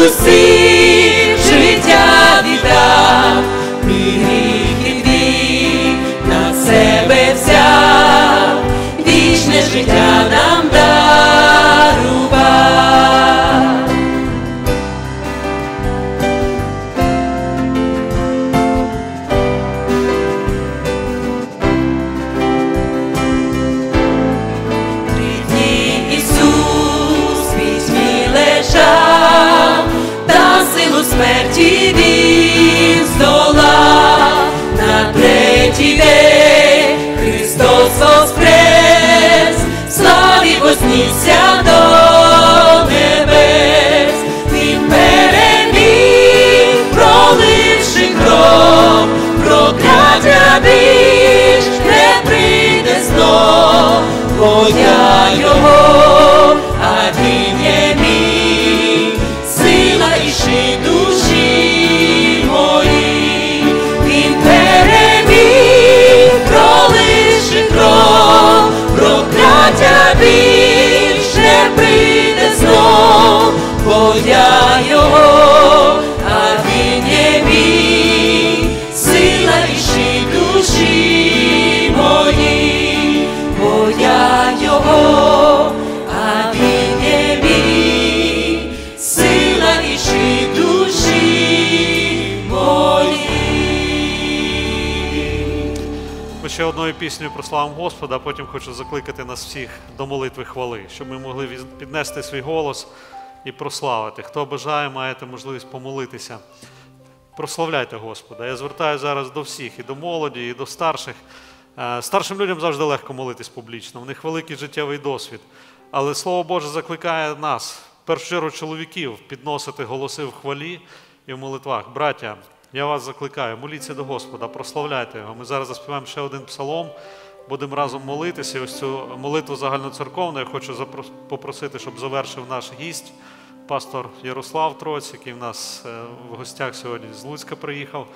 усіх бо я його, а є мій, сила і щит душі мої, він переміг, проливши кров, прокляття більш не прийде знов, бо я його, Одною піснею прославимо Господа, а потім хочу закликати нас всіх до молитви хвали, щоб ми могли піднести свій голос і прославити. Хто бажає, маєте можливість помолитися. Прославляйте Господа. Я звертаю зараз до всіх, і до молоді, і до старших. Е, Старшим людям завжди легко молитись публічно, в них великий життєвий досвід. Але Слово Боже закликає нас, в першу чергу чоловіків, підносити голоси в хвалі і в молитвах. Браття, я вас закликаю, моліться до Господа, прославляйте його. Ми зараз заспіваємо ще один псалом, будемо разом молитися. І ось цю молитву загальноцерковну я хочу попросити, щоб завершив наш гість, пастор Ярослав Троць, який в нас е, в гостях сьогодні з Луцька приїхав.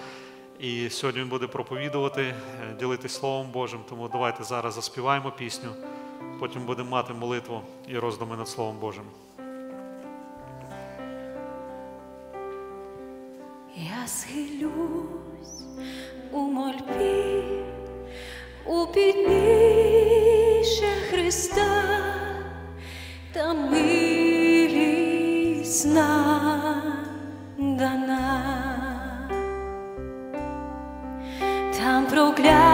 І сьогодні він буде проповідувати, е, ділитись Словом Божим. Тому давайте зараз заспіваємо пісню, потім будемо мати молитву і роздуми над Словом Божим. Я схилюсь у мольбі, у підніжжя Христа, та милість дана. Там прокляття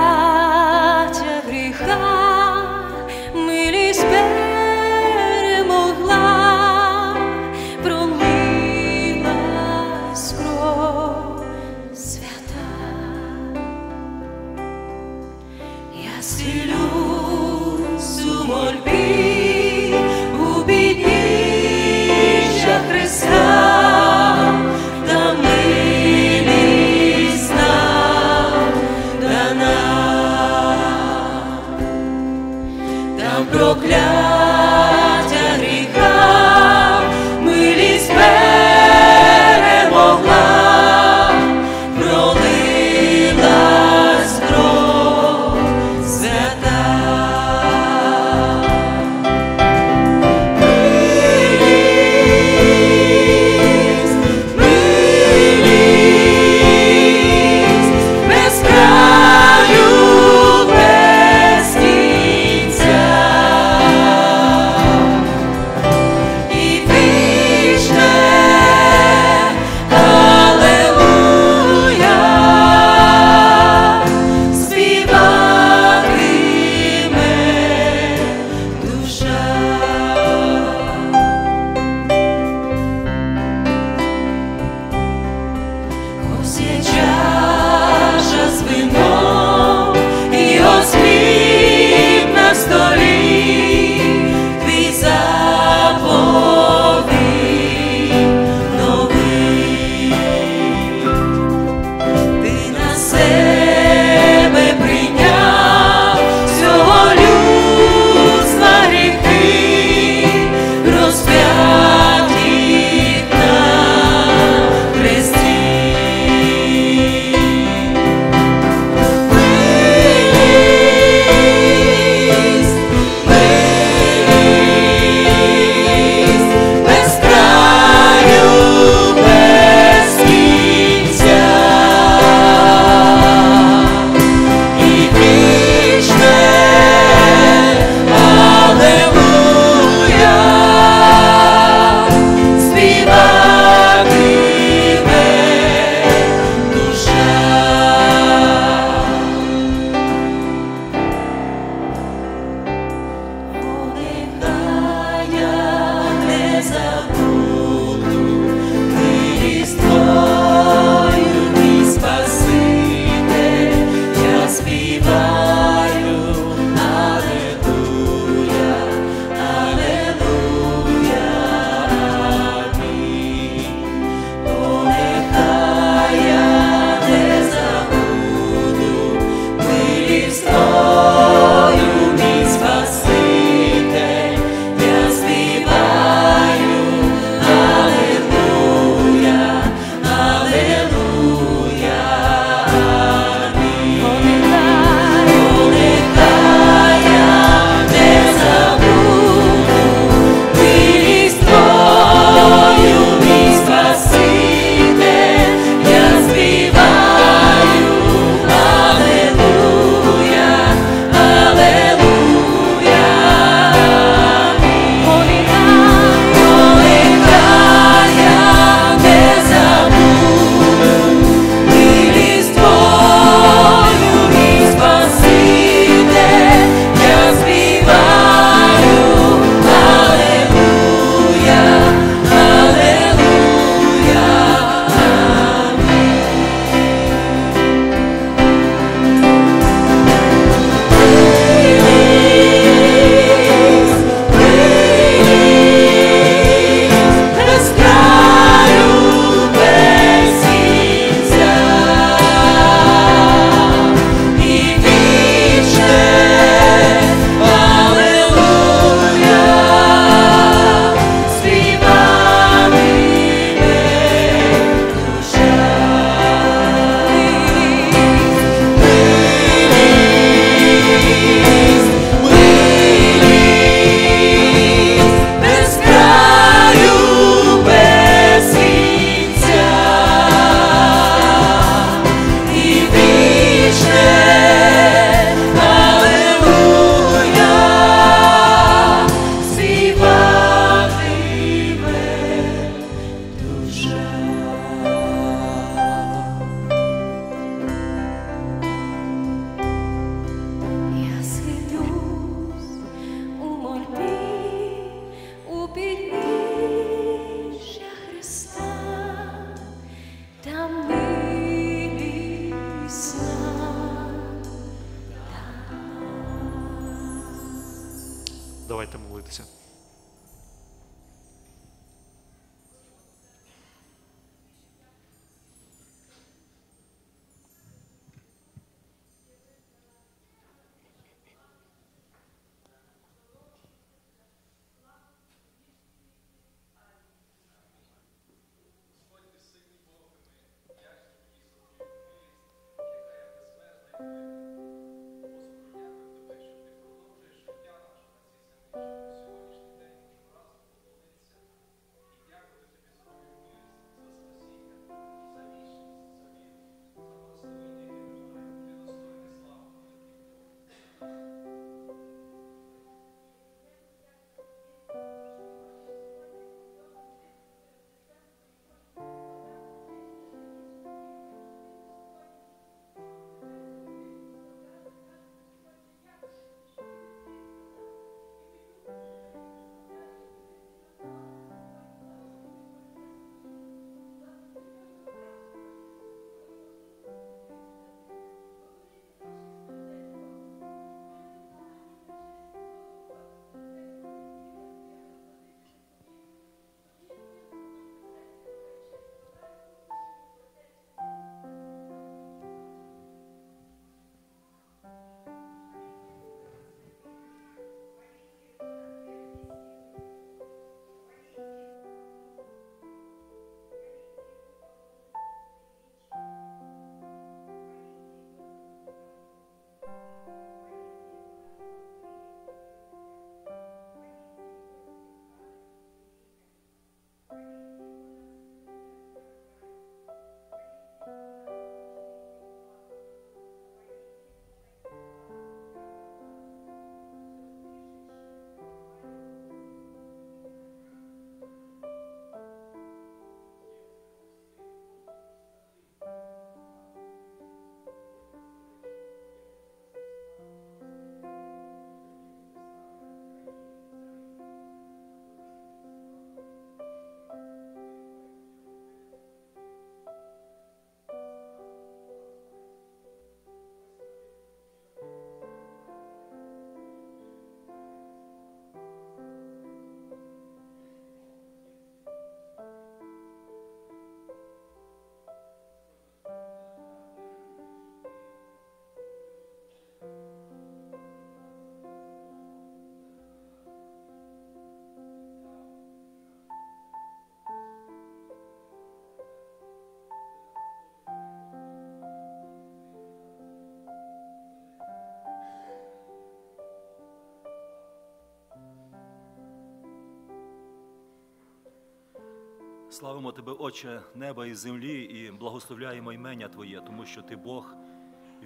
Славимо Тебе, Отче неба і землі, і благословляємо імення Твоє, тому що Ти Бог,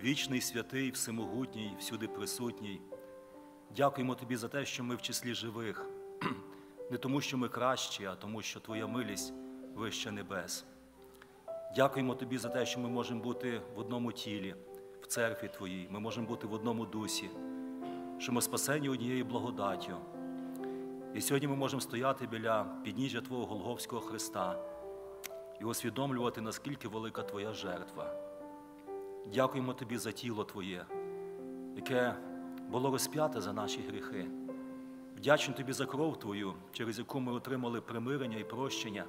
вічний, святий, всемогутній, всюди присутній. Дякуємо Тобі за те, що ми в числі живих, не тому, що ми кращі, а тому, що Твоя милість вища небес. Дякуємо Тобі за те, що ми можемо бути в одному тілі, в церкві Твоїй, ми можемо бути в одному дусі, що ми спасені однією благодаттю. І сьогодні ми можемо стояти біля підніжжя Твого Голговського Христа і усвідомлювати, наскільки велика Твоя жертва. Дякуємо Тобі за тіло Твоє, яке було розп'яте за наші гріхи. Вдячні Тобі за кров Твою, через яку ми отримали примирення і прощення,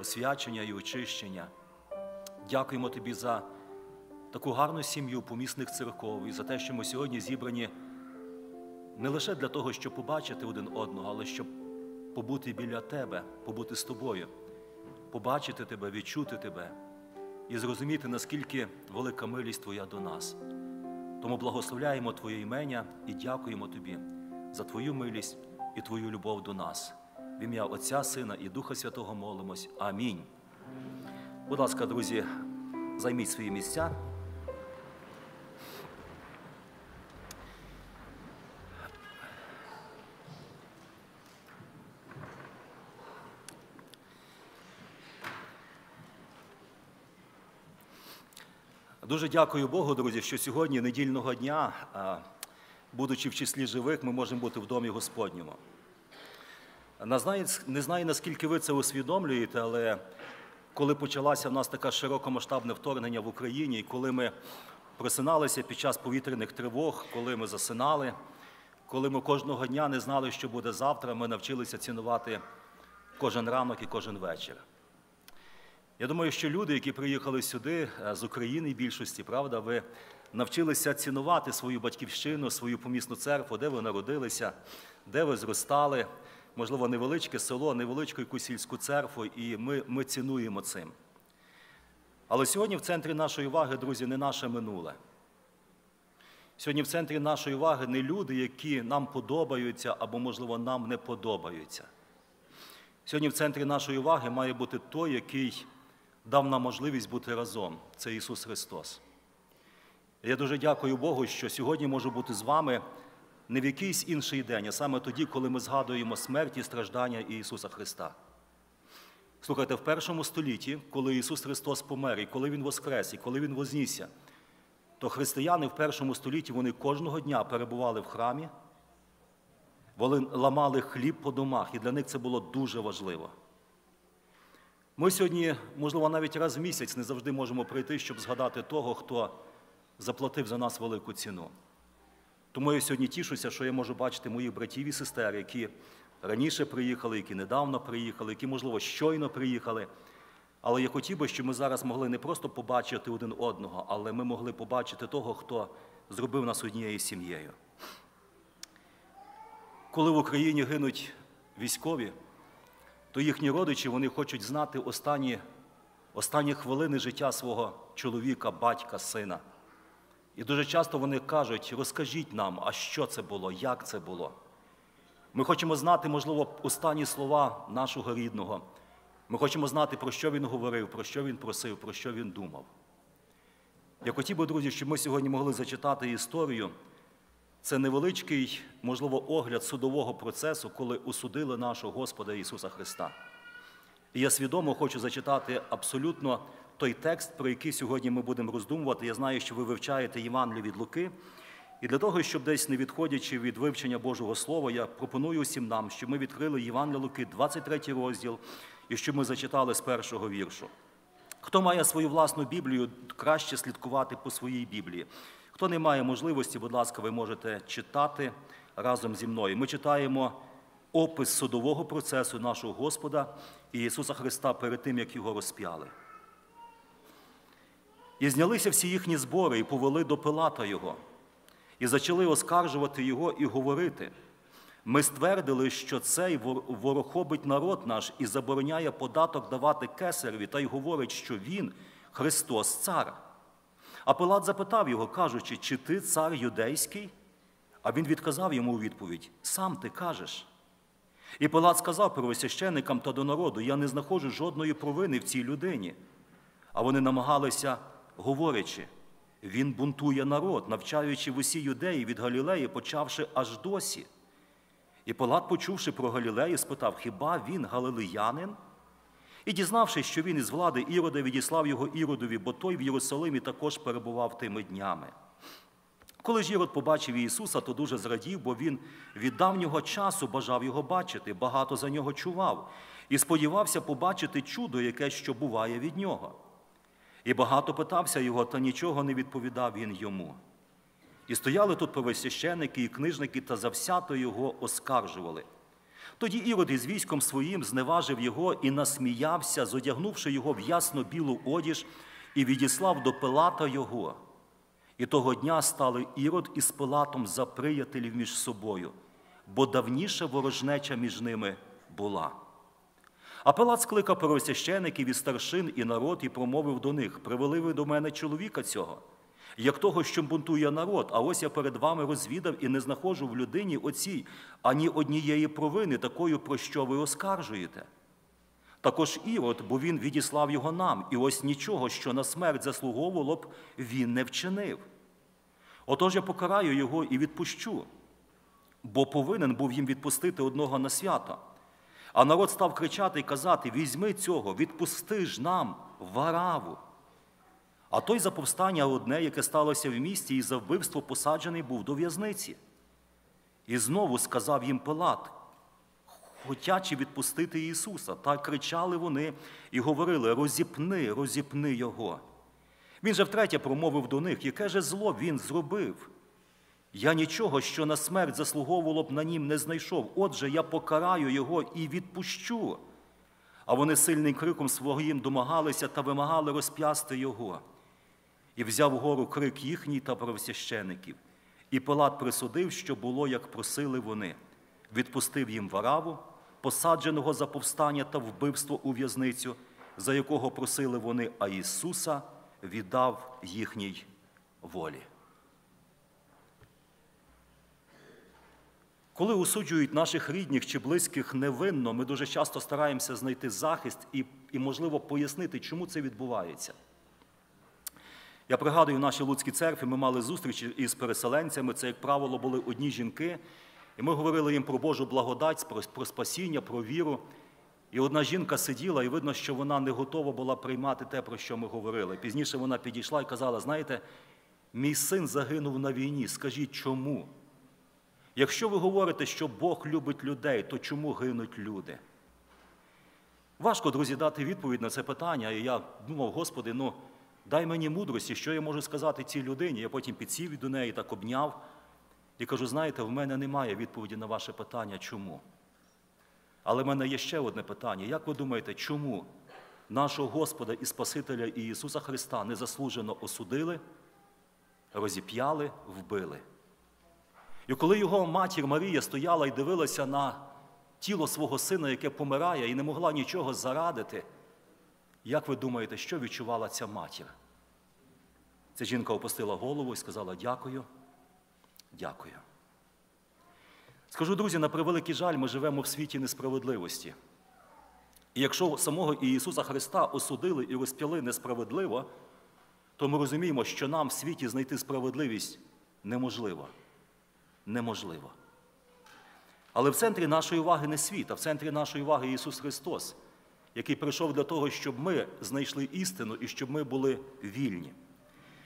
освячення і очищення. Дякуємо Тобі за таку гарну сім'ю помісних церков і за те, що ми сьогодні зібрані не лише для того, щоб побачити один одного, але щоб побути біля тебе, побути з тобою, побачити тебе, відчути тебе і зрозуміти, наскільки велика милість Твоя до нас. Тому благословляємо Твоє імення і дякуємо Тобі за Твою милість і Твою любов до нас. В ім'я Отця, Сина і Духа Святого молимось. Амінь. Будь ласка, друзі, займіть свої місця. Дуже дякую Богу, друзі, що сьогодні, недільного дня, будучи в числі живих, ми можемо бути в домі Господньому. Не знаю, наскільки ви це усвідомлюєте, але коли почалося в нас таке широкомасштабне вторгнення в Україні, і коли ми просиналися під час повітряних тривог, коли ми засинали, коли ми кожного дня не знали, що буде завтра, ми навчилися цінувати кожен ранок і кожен вечір. Я думаю, що люди, які приїхали сюди е, з України, більшості, правда, ви навчилися цінувати свою батьківщину, свою помісну церкву, де ви народилися, де ви зростали, можливо, невеличке село, невеличку якусь сільську церкву, і ми, ми цінуємо цим. Але сьогодні в центрі нашої уваги, друзі, не наше минуле. Сьогодні в центрі нашої уваги не люди, які нам подобаються або, можливо, нам не подобаються. Сьогодні в центрі нашої уваги має бути той, який дав нам можливість бути разом. Це Ісус Христос. Я дуже дякую Богу, що сьогодні можу бути з вами не в якийсь інший день, а саме тоді, коли ми згадуємо смерть і страждання Ісуса Христа. Слухайте, в першому столітті, коли Ісус Христос помер, і коли Він воскрес, і коли Він вознісся, то християни в першому столітті вони кожного дня перебували в храмі, вони ламали хліб по домах, і для них це було дуже важливо. Ми сьогодні, можливо, навіть раз в місяць не завжди можемо прийти, щоб згадати того, хто заплатив за нас велику ціну. Тому я сьогодні тішуся, що я можу бачити моїх братів і сестер, які раніше приїхали, які недавно приїхали, які, можливо, щойно приїхали. Але я хотів би, щоб ми зараз могли не просто побачити один одного, але ми могли побачити того, хто зробив нас однією сім'єю. Коли в Україні гинуть військові, то їхні родичі вони хочуть знати останні, останні хвилини життя свого чоловіка, батька, сина. І дуже часто вони кажуть, розкажіть нам, а що це було, як це було. Ми хочемо знати, можливо, останні слова нашого рідного. Ми хочемо знати, про що він говорив, про що він просив, про що він думав. Я хотів би, друзі, щоб ми сьогодні могли зачитати історію. Це невеличкий, можливо, огляд судового процесу, коли осудили нашого Господа Ісуса Христа. І я свідомо хочу зачитати абсолютно той текст, про який сьогодні ми будемо роздумувати. Я знаю, що ви вивчаєте Євангелію від Луки. І для того, щоб десь не відходячи від вивчення Божого Слова, я пропоную усім нам, щоб ми відкрили Євангелію Луки, 23 розділ, і щоб ми зачитали з першого віршу. Хто має свою власну Біблію, краще слідкувати по своїй Біблії. Хто не має можливості, будь ласка, ви можете читати разом зі мною. Ми читаємо опис судового процесу нашого Господа і Ісуса Христа перед тим, як його розп'яли. І знялися всі їхні збори і повели до Пилата його, і почали оскаржувати його і говорити. Ми ствердили, що цей ворохобить народ наш і забороняє податок давати кесареві, та й говорить, що він Христос цар. А Пилат запитав його, кажучи, чи ти цар юдейський? А він відказав йому у відповідь: Сам ти кажеш. І Пилат сказав первосвященникам та до народу: Я не знаходжу жодної провини в цій людині. А вони намагалися, говорячи, він бунтує народ, навчаючи в усій юдеї від Галілеї, почавши аж досі. І Пилат, почувши про Галілею, спитав, хіба він галилеянин? І дізнавшись, що він із влади Ірода відіслав його Іродові, бо той в Єрусалимі також перебував тими днями. Коли ж Ірод побачив Ісуса, то дуже зрадів, бо він від давнього часу бажав його бачити, багато за нього чував, і сподівався побачити чудо, яке що буває від нього. І багато питався його, та нічого не відповідав він йому. І стояли тут первосвященники і книжники та завсято його оскаржували. Тоді Ірод із військом своїм зневажив його і насміявся, зодягнувши його в ясно білу одіж, і відіслав до Пилата його. І того дня стали Ірод із Пилатом за приятелів між собою, бо давніше ворожнеча між ними була. А Пилат скликав первосвящеників і старшин і народ і промовив до них: Привели ви до мене чоловіка цього як того, що бунтує народ. А ось я перед вами розвідав і не знаходжу в людині оцій ані однієї провини, такою, про що ви оскаржуєте. Також Ірод, бо він відіслав його нам, і ось нічого, що на смерть заслуговувало б, він не вчинив. Отож я покараю його і відпущу, бо повинен був їм відпустити одного на свято. А народ став кричати і казати: Візьми цього, відпусти ж нам вараву. А той за повстання одне, яке сталося в місті, і за вбивство посаджений був до в'язниці. І знову сказав їм Пилат, хотячи відпустити Ісуса, так кричали вони і говорили: розіпни, розіпни Його. Він же втретє промовив до них, яке же зло він зробив. Я нічого, що на смерть заслуговувало б на нім, не знайшов. Отже, я покараю його і відпущу. А вони сильним криком своїм домагалися та вимагали розп'ясти його. І взяв гору крик їхній та правосвящеників. І Пилат присудив, що було, як просили вони. Відпустив їм вараву, посадженого за повстання та вбивство у в'язницю, за якого просили вони, а Ісуса віддав їхній волі. Коли осуджують наших рідних чи близьких невинно, ми дуже часто стараємося знайти захист і, і можливо, пояснити, чому це відбувається. Я пригадую, в нашій Луцькій церкві ми мали зустрічі із переселенцями. Це, як правило, були одні жінки. І ми говорили їм про Божу благодать, про, про спасіння, про віру. І одна жінка сиділа, і видно, що вона не готова була приймати те, про що ми говорили. Пізніше вона підійшла і казала: знаєте, мій син загинув на війні. Скажіть чому? Якщо ви говорите, що Бог любить людей, то чому гинуть люди? Важко, друзі, дати відповідь на це питання. І я думав, Господи, ну дай мені мудрості, що я можу сказати цій людині. Я потім підсів до неї, так обняв і кажу: знаєте, в мене немає відповіді на ваше питання, чому? Але в мене є ще одне питання. Як ви думаєте, чому нашого Господа і Спасителя Ісуса Христа незаслужено осудили, розіп'яли, вбили? І коли його матір Марія стояла і дивилася на тіло свого сина, яке помирає, і не могла нічого зарадити, як ви думаєте, що відчувала ця матір? Ця жінка опустила голову і сказала: Дякую, дякую. Скажу, друзі, на превеликий жаль, ми живемо в світі несправедливості. І якщо самого Ісуса Христа осудили і розп'яли несправедливо, то ми розуміємо, що нам в світі знайти справедливість неможливо. Неможливо. Але в центрі нашої уваги не світ, а в центрі нашої уваги Ісус Христос, який прийшов для того, щоб ми знайшли істину і щоб ми були вільні.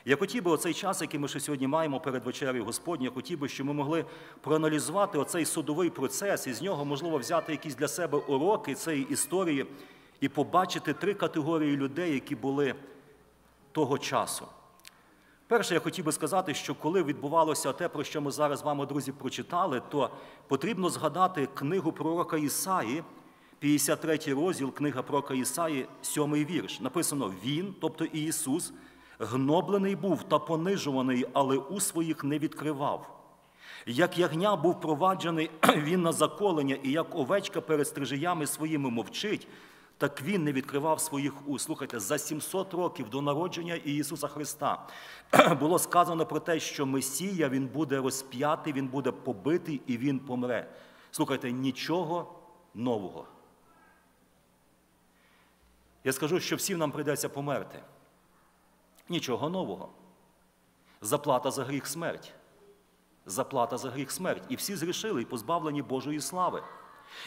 Я хотів би оцей час, який ми ще сьогодні маємо перед вечерею Господню, я хотів би, щоб ми могли проаналізувати оцей судовий процес і з нього, можливо, взяти якісь для себе уроки цієї історії і побачити три категорії людей, які були того часу. Перше, я хотів би сказати, що коли відбувалося те, про що ми зараз з вами, друзі, прочитали, то потрібно згадати книгу пророка Ісаї, 53 розділ, книга пророка Ісаї, 7 вірш. Написано: Він, тобто Ісус, гноблений був та понижуваний, але у своїх не відкривав. Як ягня був проваджений він на заколення, і як овечка перед стрижиями своїми мовчить, так він не відкривав своїх уст. Слухайте, за 700 років до народження Ісуса Христа було сказано про те, що Месія Він буде розп'ятий, Він буде побитий і Він помре. Слухайте, нічого нового. Я скажу, що всім нам прийдеться померти. Нічого нового. Заплата за гріх смерть. Заплата за гріх смерть. І всі зрішили і позбавлені Божої слави.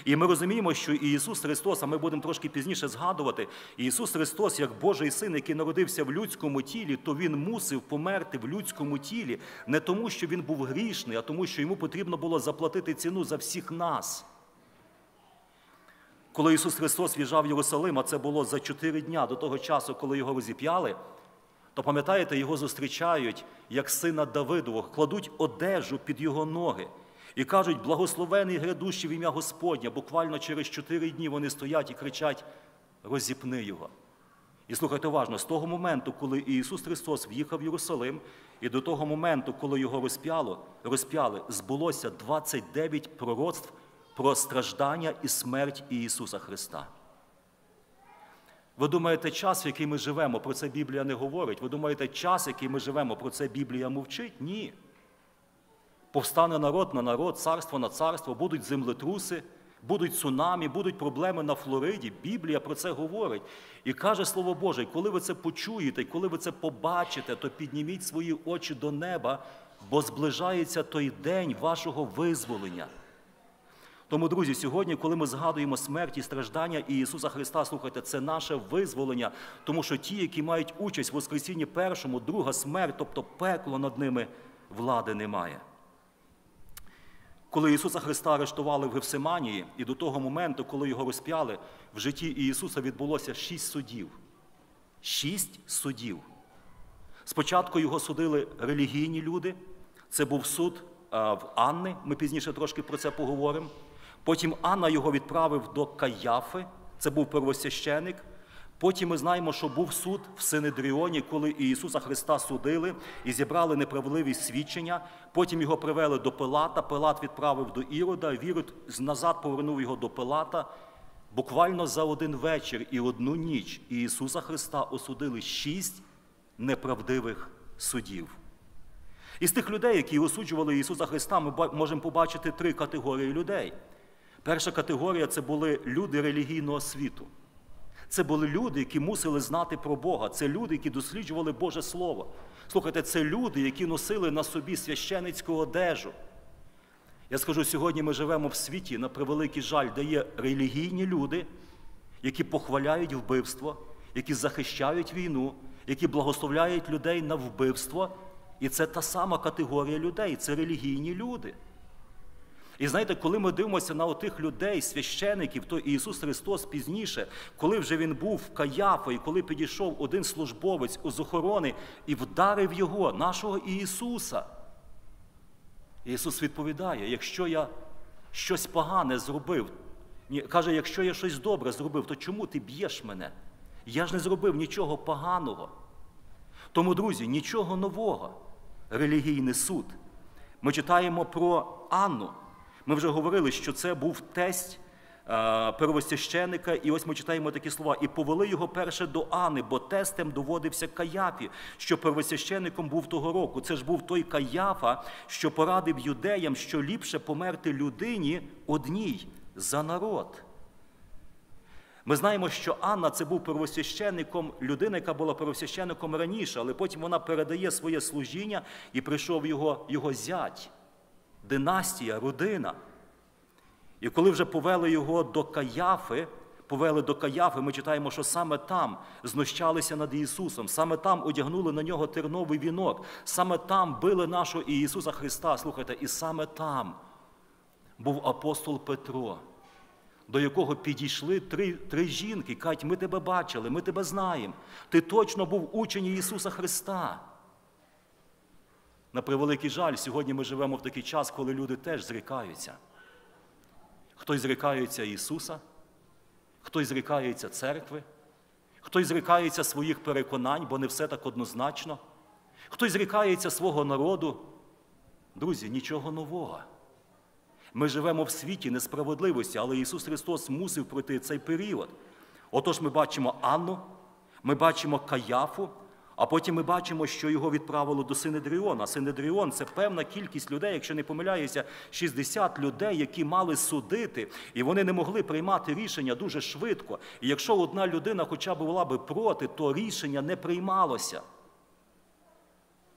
І ми розуміємо, що Ісус Христос, а ми будемо трошки пізніше згадувати, Ісус Христос, як Божий син, який народився в людському тілі, то Він мусив померти в людському тілі не тому, що Він був грішний, а тому, що йому потрібно було заплатити ціну за всіх нас. Коли Ісус Христос в'їжджав в Єрусалим, а це було за чотири дня до того часу, коли його розіп'яли, то пам'ятаєте, його зустрічають як сина Давидового, кладуть одежу під його ноги. І кажуть, благословений грядущий в ім'я Господня. Буквально через чотири дні вони стоять і кричать: розіпни його. І слухайте уважно, з того моменту, коли Ісус Христос в'їхав в Єрусалим, і до того моменту, коли його розп'яло, розп'яли, збулося 29 пророцтв про страждання і смерть Ісуса Христа. Ви думаєте, час, в який ми живемо, про це Біблія не говорить? Ви думаєте, час, в який ми живемо, про це Біблія мовчить? Ні. Повстане народ на народ, царство на царство, будуть землетруси, будуть цунамі, будуть проблеми на Флориді. Біблія про це говорить. І каже Слово Боже, коли ви це почуєте, коли ви це побачите, то підніміть свої очі до неба, бо зближається той день вашого визволення. Тому, друзі, сьогодні, коли ми згадуємо смерть і страждання Ісуса Христа, слухайте, це наше визволення, тому що ті, які мають участь в Воскресінні першому, друга смерть, тобто пекло над ними, влади немає. Коли Ісуса Христа арештували в Гефсиманії, і до того моменту, коли його розп'яли, в житті Ісуса відбулося шість судів. Шість судів. Спочатку його судили релігійні люди, це був суд в Анни. Ми пізніше трошки про це поговоримо. Потім Анна його відправив до Каяфи, це був первосвященик. Потім ми знаємо, що був суд в Синедріоні, коли Ісуса Христа судили і зібрали неправдиві свідчення. Потім його привели до Пилата. Пилат відправив до Ірода. Ірод назад повернув його до Пилата. Буквально за один вечір і одну ніч Ісуса Христа осудили шість неправдивих судів. Із тих людей, які осуджували Ісуса Христа, ми можемо побачити три категорії людей. Перша категорія це були люди релігійного світу. Це були люди, які мусили знати про Бога. Це люди, які досліджували Боже Слово. Слухайте, це люди, які носили на собі священицьку одежу. Я скажу, сьогодні ми живемо в світі, на превеликий жаль, де є релігійні люди, які похваляють вбивство, які захищають війну, які благословляють людей на вбивство. І це та сама категорія людей, це релігійні люди. І знаєте, коли ми дивимося на отих людей, священиків, то Ісус Христос пізніше, коли вже Він був в Каяфа, і коли підійшов один службовець з охорони і вдарив його, нашого Ісуса. Ісус відповідає: якщо я щось погане зробив, каже, якщо я щось добре зробив, то чому ти б'єш мене? Я ж не зробив нічого поганого. Тому, друзі, нічого нового. Релігійний суд. Ми читаємо про Анну. Ми вже говорили, що це був тесть е, первосвященика, і ось ми читаємо такі слова. І повели його перше до Ани, бо тестем доводився Каяфі, що первосвященником був того року. Це ж був той Каяфа, що порадив юдеям, що ліпше померти людині одній за народ. Ми знаємо, що Анна це був первосвященником, людина, яка була первосвященником раніше, але потім вона передає своє служіння і прийшов його, його зять династія, родина. І коли вже повели його до Каяфи, повели до Каяфи, ми читаємо, що саме там знущалися над Ісусом, саме там одягнули на нього терновий вінок, саме там били нашого Ісуса Христа. Слухайте, і саме там був апостол Петро, до якого підійшли три три жінки, кажуть, ми тебе бачили, ми тебе знаємо. Ти точно був учень Ісуса Христа. На превеликий жаль, сьогодні ми живемо в такий час, коли люди теж зрікаються. Хтось зрікається Ісуса, хтось зрікається церкви, хтось зрікається своїх переконань, бо не все так однозначно, хтось зрікається свого народу. Друзі, нічого нового. Ми живемо в світі несправедливості, але Ісус Христос мусив пройти цей період. Отож, ми бачимо Анну, ми бачимо Каяфу. А потім ми бачимо, що його відправили до Синедріона. Синедріон це певна кількість людей, якщо не помиляюся, 60 людей, які мали судити, і вони не могли приймати рішення дуже швидко. І якщо одна людина хоча б була би проти, то рішення не приймалося.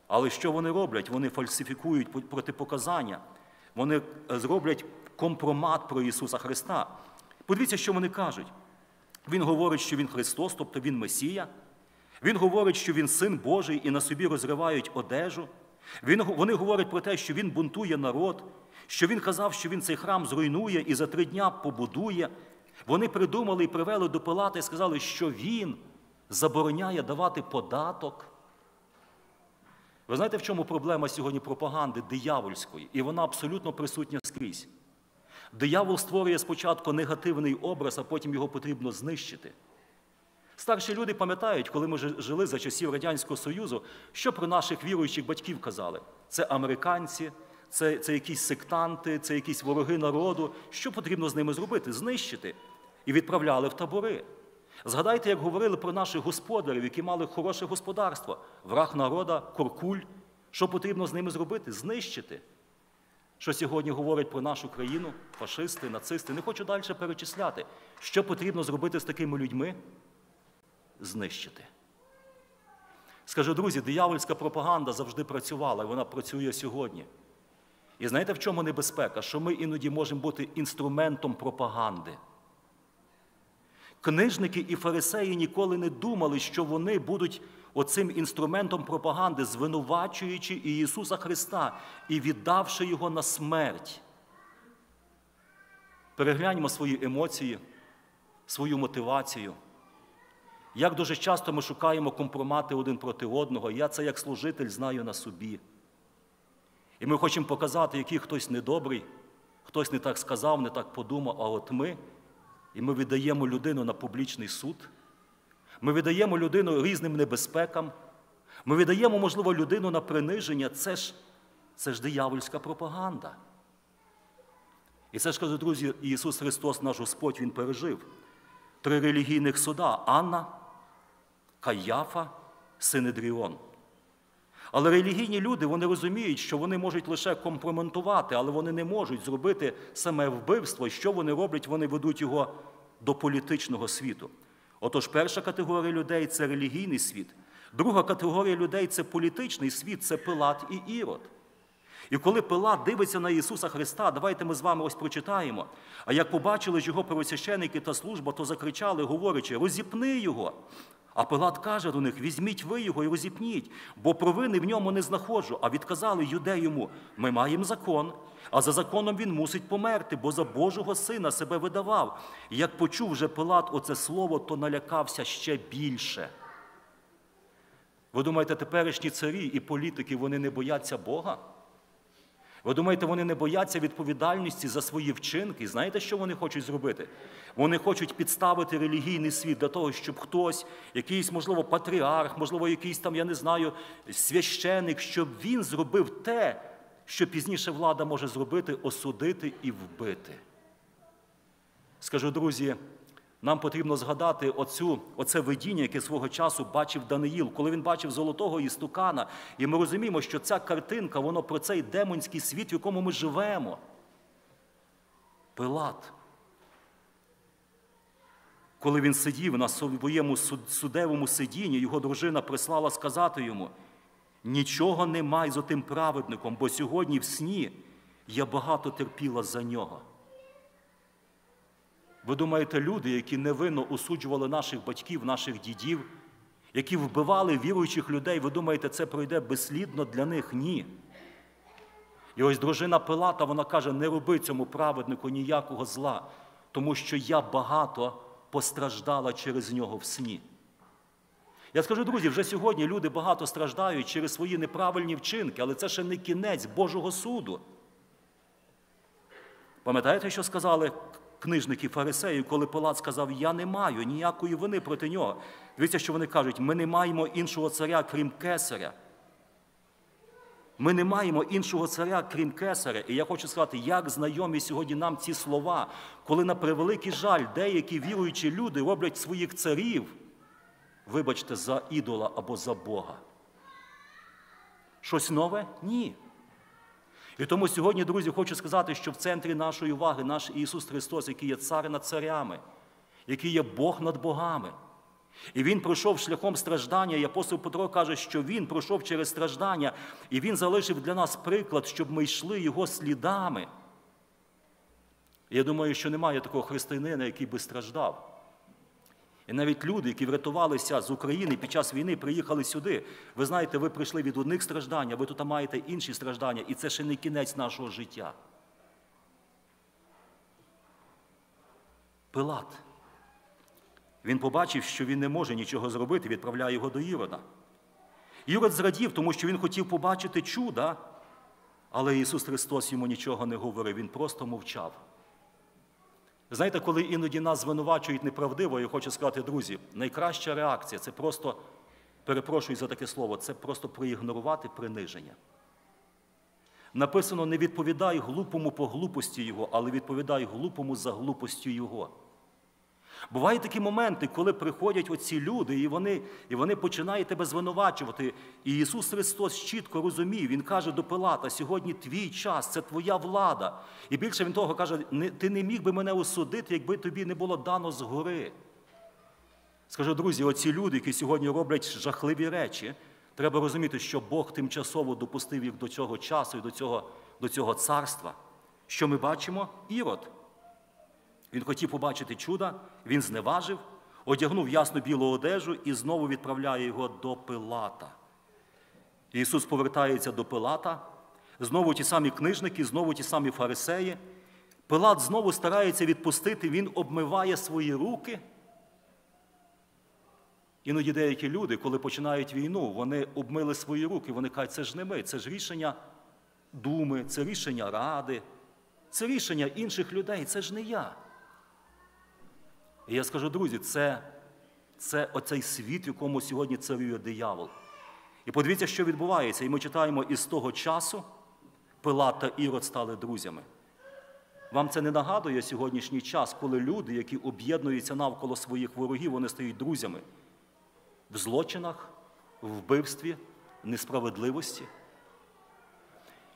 Але що вони роблять? Вони фальсифікують протипоказання. Вони зроблять компромат про Ісуса Христа. Подивіться, що вони кажуть. Він говорить, що Він Христос, тобто Він Месія. Він говорить, що він син Божий і на собі розривають одежу. Він, Вони говорять про те, що він бунтує народ, що він казав, що він цей храм зруйнує і за три дня побудує. Вони придумали і привели до Пилата і сказали, що він забороняє давати податок. Ви знаєте, в чому проблема сьогодні пропаганди диявольської? І вона абсолютно присутня скрізь. Диявол створює спочатку негативний образ, а потім його потрібно знищити. Старші люди пам'ятають, коли ми жили за часів Радянського Союзу, що про наших віруючих батьків казали. Це американці, це, це якісь сектанти, це якісь вороги народу. Що потрібно з ними зробити? Знищити. І відправляли в табори. Згадайте, як говорили про наших господарів, які мали хороше господарство, враг народа, куркуль. Що потрібно з ними зробити? Знищити. Що сьогодні говорять про нашу країну, фашисти, нацисти. Не хочу далі перечисляти. Що потрібно зробити з такими людьми? Знищити. Скажу, друзі, диявольська пропаганда завжди працювала, і вона працює сьогодні. І знаєте, в чому небезпека? Що ми іноді можемо бути інструментом пропаганди. Книжники і фарисеї ніколи не думали, що вони будуть оцим інструментом пропаганди, звинувачуючи Ісуса Христа і віддавши Його на смерть. Перегляньмо свої емоції, свою мотивацію. Як дуже часто ми шукаємо компромати один проти одного, я це як служитель знаю на собі. І ми хочемо показати, який хтось недобрий, хтось не так сказав, не так подумав, а от ми, і ми віддаємо людину на публічний суд, ми віддаємо людину різним небезпекам, ми віддаємо, можливо, людину на приниження. Це ж, це ж диявольська пропаганда. І це ж кажу, друзі, Ісус Христос, наш Господь, Він пережив три релігійних суда Анна, Каяфа, Синедріон. Але релігійні люди вони розуміють, що вони можуть лише компроментувати, але вони не можуть зробити саме вбивство. Що вони роблять? Вони ведуть його до політичного світу. Отож, перша категорія людей це релігійний світ, друга категорія людей це політичний світ, це Пилат і Ірод. І коли Пилат дивиться на Ісуса Христа, давайте ми з вами ось прочитаємо. А як побачили ж його первосвященники та служба, то закричали, говорячи, розіпни його. А Пилат каже до них: візьміть ви його і розіпніть, бо провини в ньому не знаходжу. А відказали юдеї йому: ми маємо закон, а за законом він мусить померти, бо за Божого сина себе видавав. І як почув вже Пилат оце слово, то налякався ще більше. Ви думаєте, теперішні царі і політики вони не бояться Бога? Ви думаєте, вони не бояться відповідальності за свої вчинки? Знаєте, що вони хочуть зробити? Вони хочуть підставити релігійний світ для того, щоб хтось, якийсь, можливо, патріарх, можливо, якийсь там, я не знаю, священик, щоб він зробив те, що пізніше влада може зробити, осудити і вбити. Скажу, друзі, нам потрібно згадати оцю, оце видіння, яке свого часу бачив Даниїл, коли він бачив золотого істукана. І ми розуміємо, що ця картинка, воно про цей демонський світ, в якому ми живемо. Пилат. Коли він сидів на своєму судевому сидінні, його дружина прислала сказати йому: нічого немає з отим праведником, бо сьогодні в сні я багато терпіла за нього. Ви думаєте, люди, які невинно осуджували наших батьків, наших дідів, які вбивали віруючих людей, ви думаєте, це пройде безслідно для них? Ні. І ось дружина Пилата, вона каже: не роби цьому праведнику ніякого зла, тому що я багато постраждала через нього в сні. Я скажу, друзі, вже сьогодні люди багато страждають через свої неправильні вчинки, але це ще не кінець Божого суду. Пам'ятаєте, що сказали книжники фарисеїв, коли Пилат сказав, я не маю ніякої вини проти нього. Дивіться, що вони кажуть, ми не маємо іншого царя, крім кесаря. Ми не маємо іншого царя, крім кесаря. І я хочу сказати, як знайомі сьогодні нам ці слова, коли на превеликий жаль деякі віруючі люди роблять своїх царів, вибачте, за ідола або за Бога. Щось нове? Ні. І тому сьогодні, друзі, хочу сказати, що в центрі нашої уваги наш Ісус Христос, який є цар над царями, який є Бог над богами. І Він пройшов шляхом страждання, і апостол Петро каже, що Він пройшов через страждання, і Він залишив для нас приклад, щоб ми йшли Його слідами. я думаю, що немає такого християнина, який би страждав. І навіть люди, які врятувалися з України під час війни, приїхали сюди. Ви знаєте, ви прийшли від одних страждань, а ви тут маєте інші страждання, і це ще не кінець нашого життя. Пилат. Він побачив, що він не може нічого зробити, відправляє його до Ірода. Ірод зрадів, тому що він хотів побачити чуда, але Ісус Христос йому нічого не говорив, Він просто мовчав. Знаєте, коли іноді нас звинувачують неправдиво, я хочу сказати, друзі, найкраща реакція це просто, перепрошую за таке слово, це просто проігнорувати приниження. Написано: не відповідай глупому по глупості Його, але відповідай глупому за глупостю Його. Бувають такі моменти, коли приходять оці люди, і вони і вони починають тебе звинувачувати. І Ісус Христос чітко розумів, Він каже до Пилата: сьогодні твій час, це твоя влада. І більше він того каже: ти не міг би мене осудити, якби тобі не було дано згори. Скажу, друзі, оці люди, які сьогодні роблять жахливі речі, треба розуміти, що Бог тимчасово допустив їх до цього часу і до цього, до цього царства. Що ми бачимо? Ірод. Він хотів побачити чуда, він зневажив, одягнув ясну білу одежу і знову відправляє його до Пилата. Ісус повертається до Пилата, знову ті самі книжники, знову ті самі фарисеї. Пилат знову старається відпустити, він обмиває свої руки. Іноді деякі люди, коли починають війну, вони обмили свої руки, вони кажуть, це ж не ми, це ж рішення думи, це рішення ради, це рішення інших людей, це ж не я. І я скажу, друзі, це, це оцей світ, в якому сьогодні царює диявол. І подивіться, що відбувається. І ми читаємо із того часу Пилат та Ірод стали друзями. Вам це не нагадує сьогоднішній час, коли люди, які об'єднуються навколо своїх ворогів, вони стають друзями в злочинах, в вбивстві, несправедливості.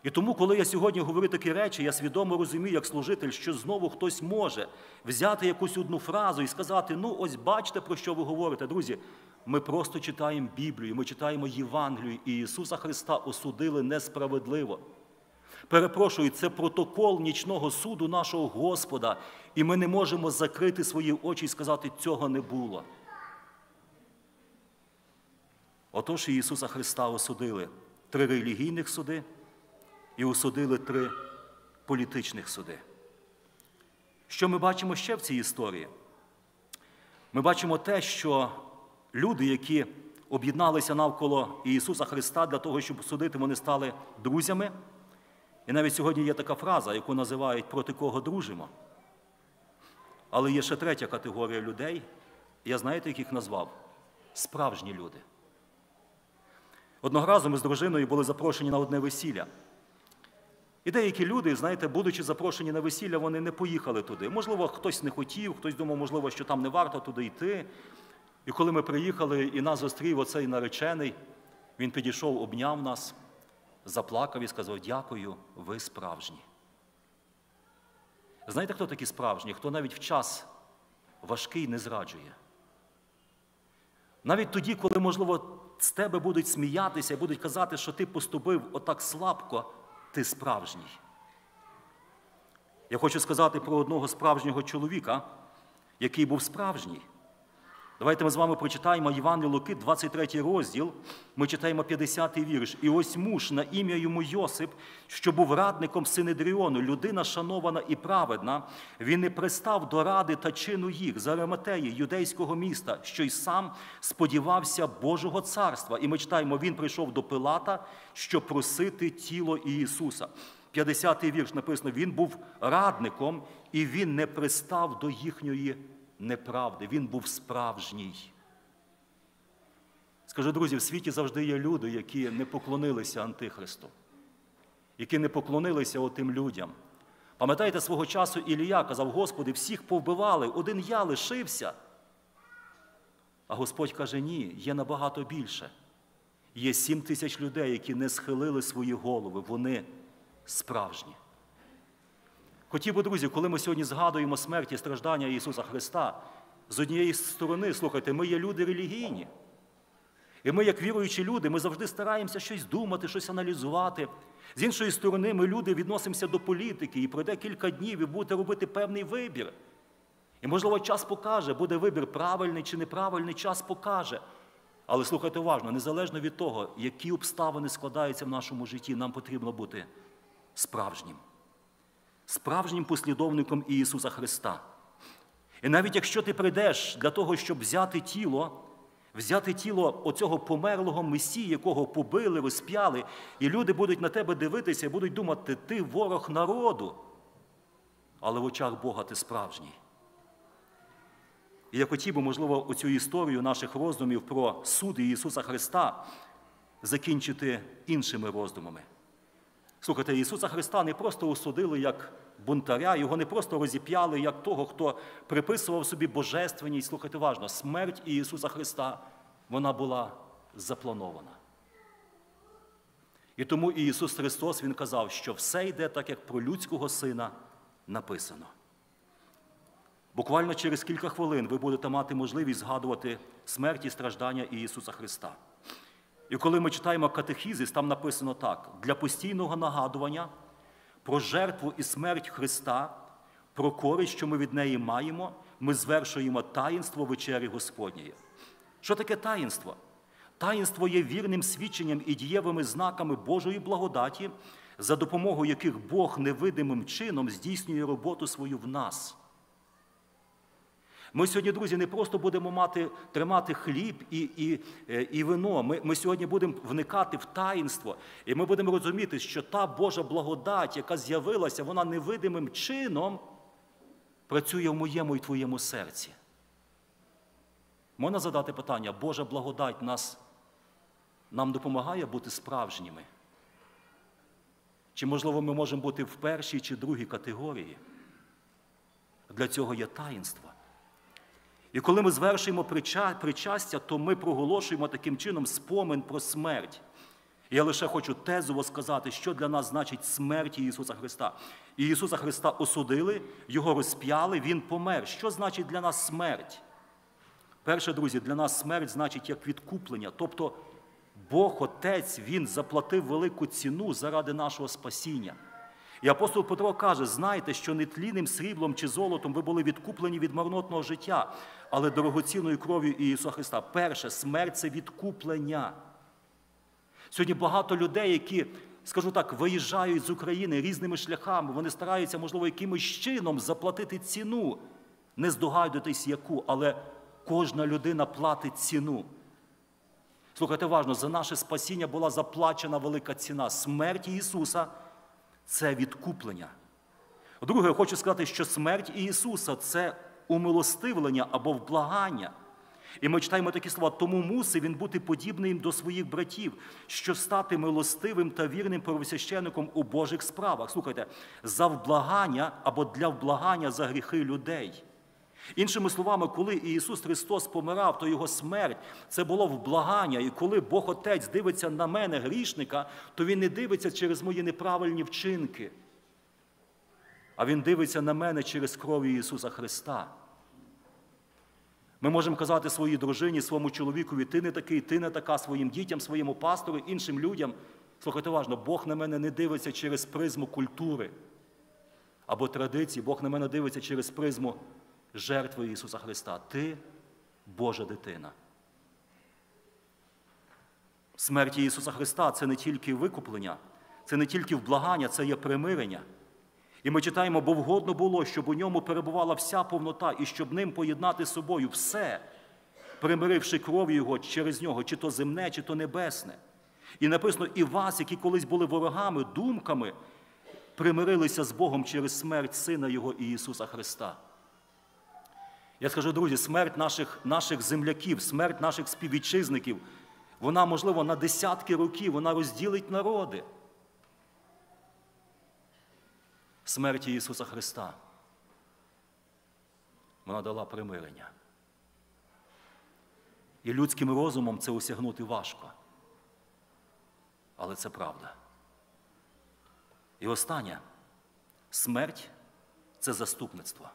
І тому, коли я сьогодні говорю такі речі, я свідомо розумію, як служитель, що знову хтось може взяти якусь одну фразу і сказати: ну, ось бачите, про що ви говорите. Друзі, ми просто читаємо Біблію, ми читаємо Євангелію, і Ісуса Христа осудили несправедливо. Перепрошую, це протокол нічного суду нашого Господа, і ми не можемо закрити свої очі і сказати, цього не було. Отож Ісуса Христа осудили три релігійних суди і осудили три політичних суди. Що ми бачимо ще в цій історії? Ми бачимо те, що люди, які об'єдналися навколо Ісуса Христа для того, щоб судити, вони стали друзями. І навіть сьогодні є така фраза, яку називають проти кого дружимо. Але є ще третя категорія людей, я знаєте, яких назвав? Справжні люди. Одного разу ми з дружиною були запрошені на одне весілля. І деякі люди, знаєте, будучи запрошені на весілля, вони не поїхали туди. Можливо, хтось не хотів, хтось думав, можливо, що там не варто туди йти. І коли ми приїхали і нас зустрів оцей наречений, він підійшов, обняв нас, заплакав і сказав: Дякую, ви справжні. Знаєте, хто такі справжні? Хто навіть в час важкий не зраджує. Навіть тоді, коли, можливо, з тебе будуть сміятися і будуть казати, що ти поступив отак слабко, ти справжній. Я хочу сказати про одного справжнього чоловіка, який був справжній. Давайте ми з вами прочитаємо Євангелію Луки, 23 розділ. Ми читаємо 50-й вірш. І ось муж на ім'я йому Йосип, що був радником Синедріону, людина шанована і праведна, він не пристав до ради та чину їх з Араматеї, юдейського міста, що й сам сподівався Божого царства. І ми читаємо, він прийшов до Пилата, щоб просити тіло Ісуса. 50-й вірш написано: Він був радником, і він не пристав до їхньої неправди, він був справжній. Скажу, друзі, в світі завжди є люди, які не поклонилися Антихристу, які не поклонилися отим людям. Пам'ятаєте, свого часу Ілія казав, Господи, всіх повбивали, один я лишився. А Господь каже, ні, є набагато більше. Є сім тисяч людей, які не схилили свої голови, вони справжні. Хотів би, друзі, коли ми сьогодні згадуємо смерть і страждання Ісуса Христа, з однієї сторони, слухайте, ми є люди релігійні. І ми, як віруючі люди, ми завжди стараємося щось думати, щось аналізувати. З іншої сторони, ми люди відносимося до політики, і пройде кілька днів, і будете робити певний вибір. І, можливо, час покаже, буде вибір правильний чи неправильний, час покаже. Але слухайте уважно, незалежно від того, які обставини складаються в нашому житті, нам потрібно бути справжнім справжнім послідовником Ісуса Христа. І навіть якщо ти прийдеш для того, щоб взяти тіло, взяти тіло оцього померлого Месії, якого побили, розп'яли, і люди будуть на тебе дивитися і будуть думати, ти ворог народу, але в очах Бога ти справжній. І я хотів би, можливо, оцю історію наших роздумів про суд Ісуса Христа закінчити іншими роздумами. Слухайте, Ісуса Христа не просто осудили як бунтаря, його не просто розіп'яли як того, хто приписував собі божественність. Слухайте уважно, смерть Ісуса Христа, вона була запланована. І тому Ісус Христос Він казав, що все йде так, як про людського сина написано. Буквально через кілька хвилин ви будете мати можливість згадувати смерть і страждання Ісуса Христа. І коли ми читаємо катехізис, там написано так: для постійного нагадування про жертву і смерть Христа, про користь, що ми від неї маємо, ми звершуємо таїнство вечері Господньої. Що таке таїнство? Таїнство є вірним свідченням і дієвими знаками Божої благодаті, за допомогою яких Бог невидимим чином здійснює роботу свою в нас. Ми сьогодні, друзі, не просто будемо мати, тримати хліб і і, е, і вино. Ми, ми сьогодні будемо вникати в таїнство, і ми будемо розуміти, що та Божа благодать, яка з'явилася, вона невидимим чином працює в моєму і твоєму серці. Можна задати питання, Божа благодать нас, нам допомагає бути справжніми? Чи, можливо, ми можемо бути в першій чи другій категорії? Для цього є таїнство. І коли ми звершуємо прича- причастя, то ми проголошуємо таким чином спомин про смерть. Я лише хочу тезово сказати, що для нас значить смерть Ісуса Христа. І Ісуса Христа осудили, Його розп'яли, Він помер. Що значить для нас смерть? Перше, друзі, для нас смерть значить як відкуплення. Тобто Бог Отець, Він заплатив велику ціну заради нашого спасіння. І апостол Петро каже: знайте, що не тлінним сріблом чи золотом ви були відкуплені від марнотного життя, але дорогоцінною кров'ю Ісуса Христа. Перше, смерть це відкуплення. Сьогодні багато людей, які, скажу так, виїжджають з України різними шляхами, вони стараються, можливо, якимось чином заплатити ціну. Не здогадуйтесь яку, але кожна людина платить ціну. Слухайте уважно, за наше спасіння була заплачена велика ціна. Смерть Ісуса це відкуплення. Друге, я хочу сказати, що смерть Ісуса це умилостивлення або вблагання. І ми читаємо такі слова, тому мусив він бути подібним до своїх братів, що стати милостивим та вірним первосвященником у Божих справах. Слухайте, за вблагання або для вблагання за гріхи людей. Іншими словами, коли Ісус Христос помирав, то Його смерть це було вблагання. І коли Бог Отець дивиться на мене, грішника, то Він не дивиться через мої неправильні вчинки, а Він дивиться на мене через кров Ісуса Христа. Ми можемо казати своїй дружині, своєму чоловікові, ти не такий, ти не така, своїм дітям, своєму пастору, іншим людям. Слухайте уважно, Бог на мене не дивиться через призму культури або традиції, Бог на мене дивиться через призму жертви Ісуса Христа. Ти Божа дитина. Смерть Ісуса Христа це не тільки викуплення, це не тільки вблагання, це є примирення. І ми читаємо, бо вгодно було, щоб у ньому перебувала вся повнота, і щоб ним поєднати з собою все, примиривши кров'ю Його через нього, чи то земне, чи то небесне. І написано, і вас, які колись були ворогами, думками, примирилися з Богом через смерть Сина Його і Ісуса Христа. Я скажу, друзі, смерть наших, наших земляків, смерть наших співвітчизників, вона, можливо, на десятки років вона розділить народи. Смерті Ісуса Христа. Вона дала примирення. І людським розумом це осягнути важко. Але це правда. І останнє смерть це заступництво.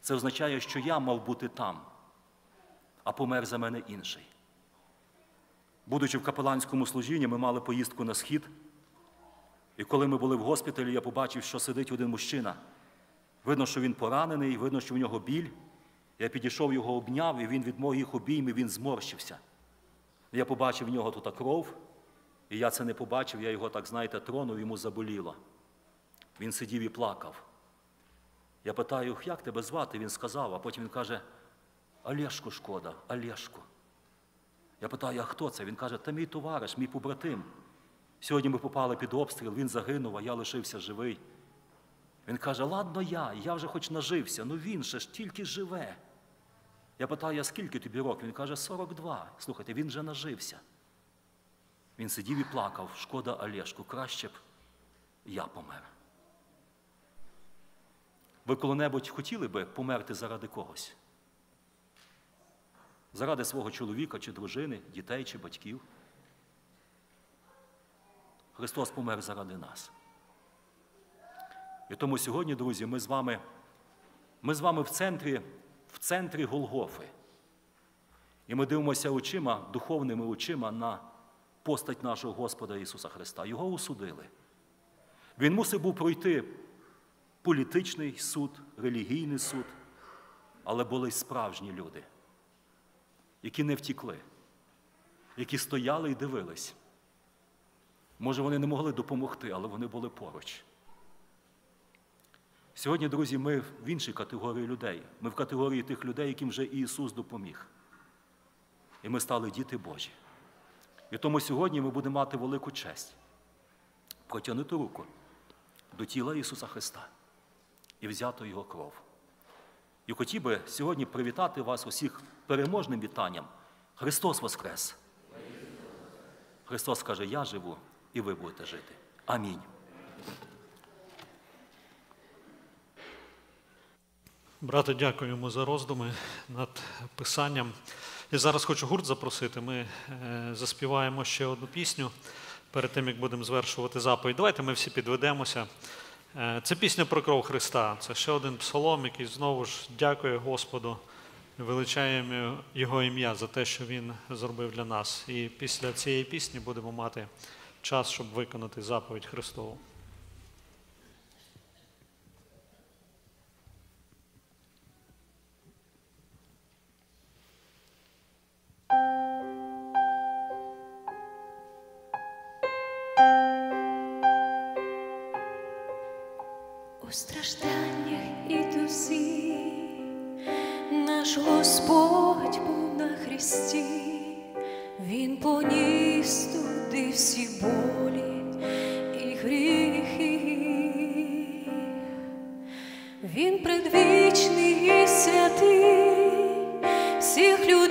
Це означає, що я мав бути там, а помер за мене інший. Будучи в капеланському служінні, ми мали поїздку на схід. І коли ми були в госпіталі, я побачив, що сидить один мужчина. Видно, що він поранений, видно, що в нього біль. Я підійшов його обняв, і він від моїх обіймів він зморщився. Я побачив в нього тут кров, і я це не побачив, я його так, знаєте, тронув, йому заболіло. Він сидів і плакав. Я питаю, як тебе звати? Він сказав, а потім він каже, Олешку шкода, Олешку. Я питаю, а хто це? Він каже, та мій товариш, мій побратим. Сьогодні ми попали під обстріл, він загинув, а я лишився живий. Він каже, ладно я, я вже хоч нажився, ну він ще ж тільки живе. Я питаю, а скільки тобі років? Він каже, 42. Слухайте, він вже нажився. Він сидів і плакав, шкода Олешку, краще б я помер. Ви коли-небудь хотіли би померти заради когось? Заради свого чоловіка чи дружини, дітей чи батьків? Христос помер заради нас. І тому сьогодні, друзі, ми з вами, ми з вами в центрі, в центрі Голгофи. І ми дивимося очима, духовними очима на постать нашого Господа Ісуса Христа. Його осудили. Він мусив був пройти політичний суд, релігійний суд, але були й справжні люди, які не втікли, які стояли і дивились. Може, вони не могли допомогти, але вони були поруч. Сьогодні, друзі, ми в іншій категорії людей. Ми в категорії тих людей, яким вже Ісус допоміг. І ми стали діти Божі. І тому сьогодні ми будемо мати велику честь протягнути руку до тіла Ісуса Христа і взяти Його кров. І хотів би сьогодні привітати вас усіх переможним вітанням. Христос Воскрес! Христос каже, я живу, і ви будете жити. Амінь. Брате, дякуємо за роздуми над писанням. І зараз хочу гурт запросити. Ми е, заспіваємо ще одну пісню перед тим, як будемо звершувати заповідь. Давайте ми всі підведемося. Е, це пісня про кров Христа. Це ще один псалом, який знову ж дякує Господу, величаємо Його ім'я за те, що Він зробив для нас. І після цієї пісні будемо мати час, щоб виконати заповідь Христову. У стражданнях і тузі наш Господь був на хресті, Він поніс туди всі болі і гріхи. Він предвічний і святий, всіх людей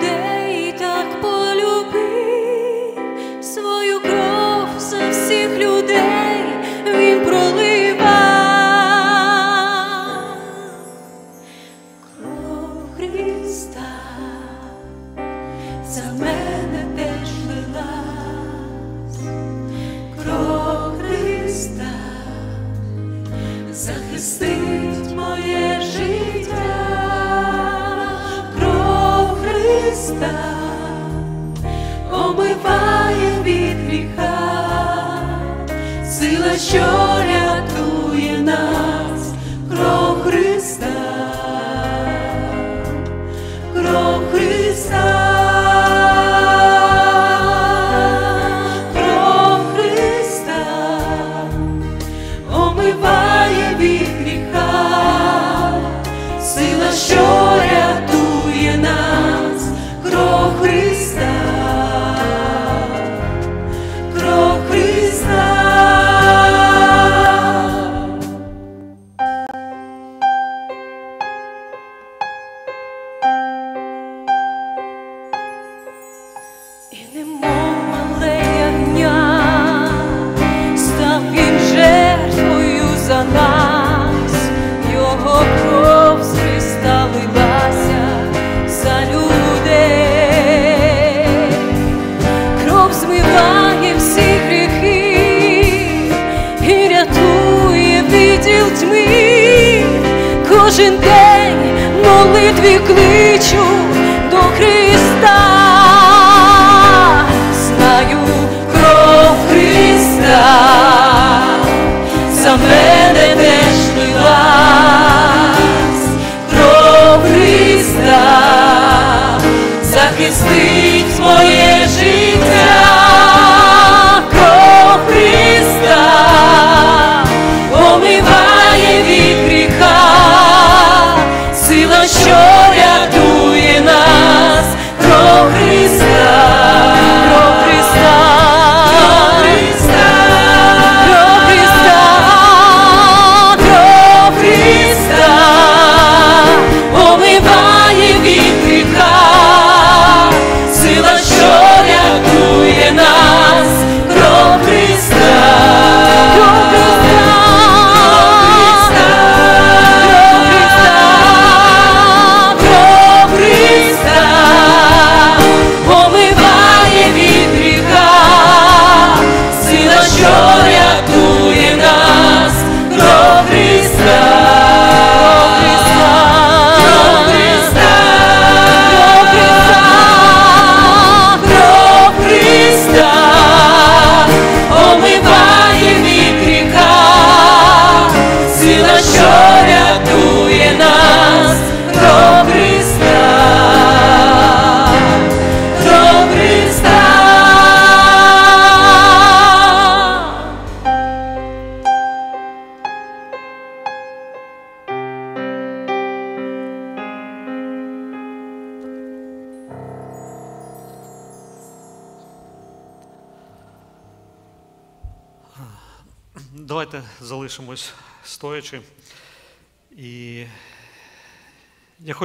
молитві кличу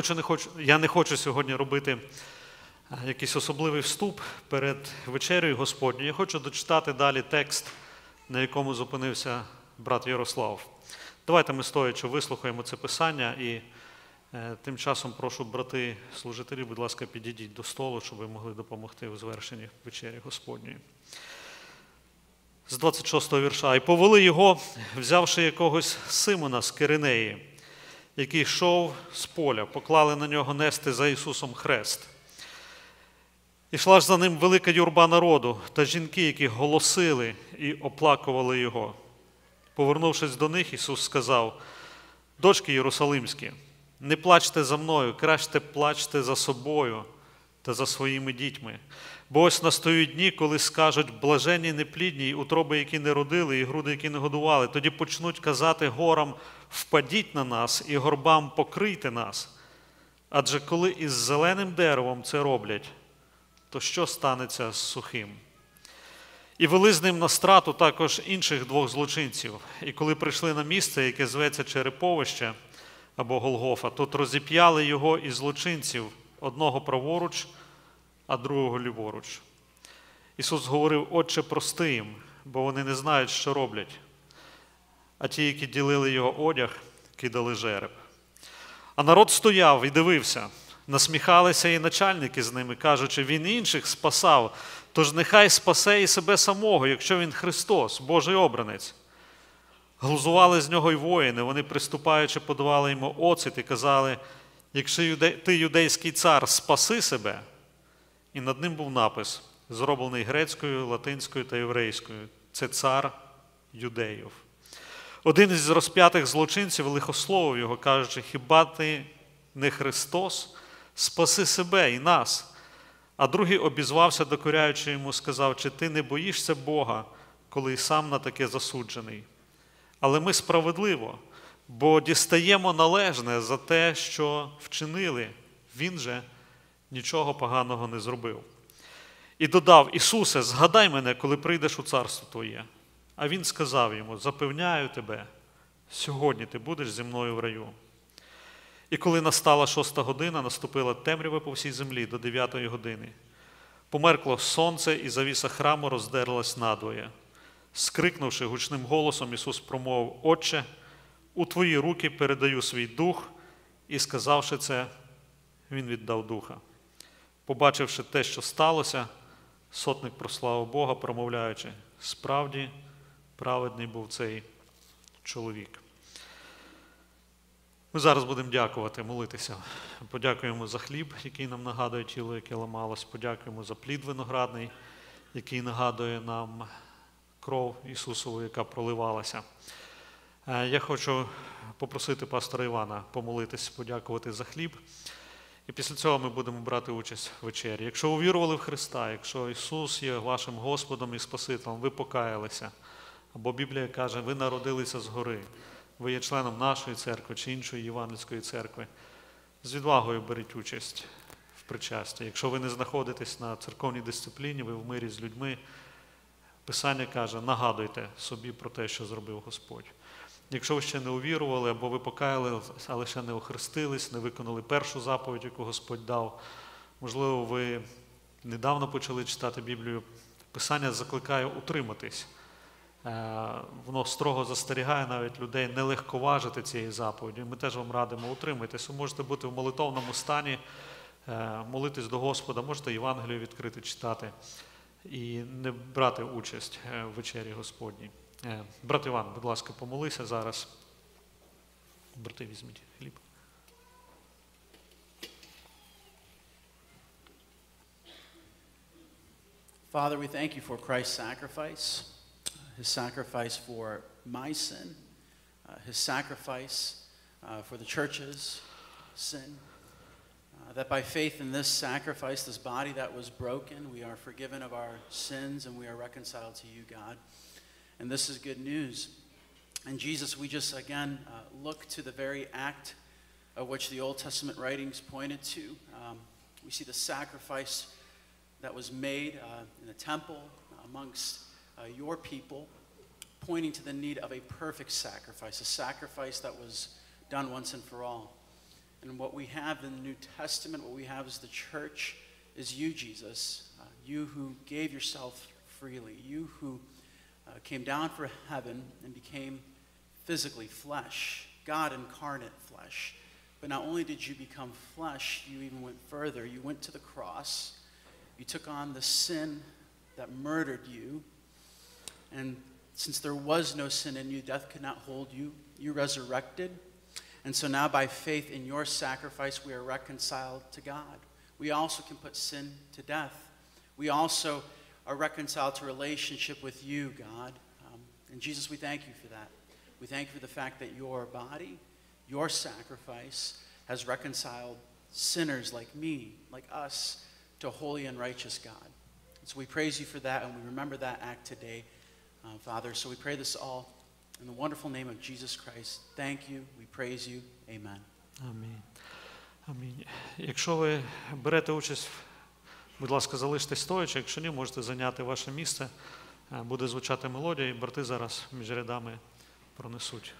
Хочу, не хочу, я не хочу сьогодні робити якийсь особливий вступ перед вечерею Господньою. Я хочу дочитати далі текст, на якому зупинився брат Ярослав. Давайте ми стоячи вислухаємо це писання і е, тим часом прошу брати служителі, будь ласка, підійдіть до столу, щоб ви могли допомогти у звершенні вечері Господньої з 26-го вірша. І повели його, взявши якогось Симона з Киринеї, який йшов з поля, поклали на нього нести за Ісусом хрест. Ішла ж за ним велика юрба народу та жінки, які голосили і оплакували його. Повернувшись до них, Ісус сказав: Дочки Єрусалимські, не плачте за мною, краще плачте за собою та за своїми дітьми. Бо ось настають дні, коли скажуть блаженні неплідні, утроби, які не родили, і груди, які не годували. Тоді почнуть казати горам, впадіть на нас, і горбам покрийте нас. Адже коли із зеленим деревом це роблять, то що станеться з сухим? І вели з ним на страту також інших двох злочинців. І коли прийшли на місце, яке зветься Череповище або Голгофа, тут розіп'яли його і злочинців одного праворуч, а другого ліворуч. Ісус говорив, Отче, прости їм, бо вони не знають, що роблять. А ті, які ділили його одяг, кидали жереб. А народ стояв і дивився, насміхалися і начальники з ними, кажучи, він інших спасав, тож нехай спасе і себе самого, якщо він Христос, Божий обранець. Глузували з нього й воїни, вони, приступаючи, подавали йому оцит і казали, якщо ти юдейський цар, спаси себе. І над ним був напис, зроблений грецькою, латинською та єврейською. Це цар юдеїв. Один із розп'ятих злочинців лихословив його, кажучи, хіба ти не Христос? Спаси себе і нас. А другий обізвався, докоряючи йому, сказав, чи ти не боїшся Бога, коли й сам на таке засуджений? Але ми справедливо, бо дістаємо належне за те, що вчинили. Він же нічого поганого не зробив. І додав: Ісусе, згадай мене, коли прийдеш у царство Твоє. А Він сказав йому: Запевняю тебе, сьогодні ти будеш зі мною в раю. І коли настала шоста година, наступила темрява по всій землі до дев'ятої години. Померкло сонце, і завіса храму роздерлась надвоє. Скрикнувши гучним голосом, Ісус промовив, Отче, у Твої руки передаю свій дух, і сказавши це, Він віддав духа. Побачивши те, що сталося, сотник прославив Бога, промовляючи, справді праведний був цей чоловік. Ми зараз будемо дякувати, молитися. Подякуємо за хліб, який нам нагадує тіло, яке ламалось. Подякуємо за плід виноградний, який нагадує нам кров Ісусову, яка проливалася. Е, я хочу попросити пастора Івана помолитись, подякувати за хліб. І після цього ми будемо брати участь в вечері. Якщо увірували в Христа, якщо Ісус є вашим Господом і Спасителем, ви покаялися. Або Біблія каже, ви народилися згори, ви є членом нашої церкви чи іншої євангельської церкви. З відвагою беріть участь в причасті. Якщо ви не знаходитесь на церковній дисципліні, ви в мирі з людьми, Писання каже, нагадуйте собі про те, що зробив Господь. Якщо ви ще не увірували, або ви покаяли, але ще не охрестились, не виконали першу заповідь, яку Господь дав, можливо, ви недавно почали читати Біблію, Писання закликає утриматись. Е, воно строго застерігає навіть людей не легковажити цієї заповіді. Ми теж вам радимо утриматись. Ви можете бути в молитовному стані, е, молитись до Господа, можете Євангелію відкрити, читати і не брати участь е, в вечері Господній. Брат Іван, будь ласка, помолися зараз. Брати, візьміть хліб. Father, we thank you for Christ's sacrifice, his sacrifice for my sin, uh, his sacrifice uh, for the church's sin. Uh, that by faith in this sacrifice, this body that was broken, we are forgiven of our sins and we are reconciled to you, God. And this is good news. And Jesus, we just again uh, look to the very act of which the Old Testament writings pointed to. Um, we see the sacrifice that was made uh, in the temple amongst uh, your people, pointing to the need of a perfect sacrifice, a sacrifice that was done once and for all. And what we have in the New Testament, what we have as the church, is you, Jesus, uh, you who gave yourself freely, you who uh, came down from heaven and became physically flesh, God incarnate flesh. But not only did you become flesh, you even went further. You went to the cross, you took on the sin that murdered you. And since there was no sin in you, death could not hold you. You resurrected. And so now, by faith in your sacrifice, we are reconciled to God. We also can put sin to death. We also are reconciled to relationship with you, God. Um, and Jesus, we thank you for that. We thank you for the fact that your body, your sacrifice, has reconciled sinners like me, like us, to a holy and righteous God. And so we praise you for that, and we remember that act today, uh, Father. So we pray this all in the wonderful name of Jesus Christ. Thank you. We praise you. Amen. Амінь. Амінь. Якщо ви берете участь, будь ласка, залиштесь стоячи, якщо ні, можете зайняти ваше місце. Е, Буде звучати мелодія, і брати зараз між рядами пронесуть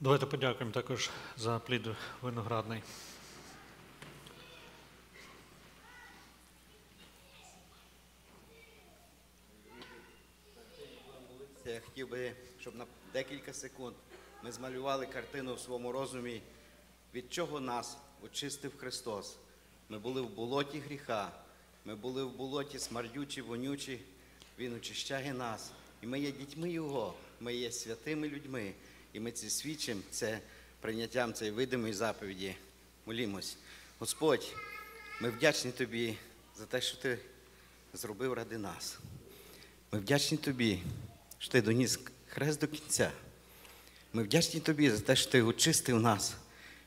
Давайте подякуємо також за плід виноградний. Я хотів би, щоб на декілька секунд ми змалювали картину в своєму розумі, від чого нас очистив Христос. Ми були в болоті гріха, ми були в болоті смердючі, вонючі. Він очищає нас. І ми є дітьми Його, ми є святими людьми. І ми це свідчимо, це прийняттям цієї видимої заповіді. Молімось. Господь, ми вдячні Тобі за те, що Ти зробив ради нас. Ми вдячні Тобі, що Ти доніс хрест до кінця. Ми вдячні Тобі за те, що Ти очистив нас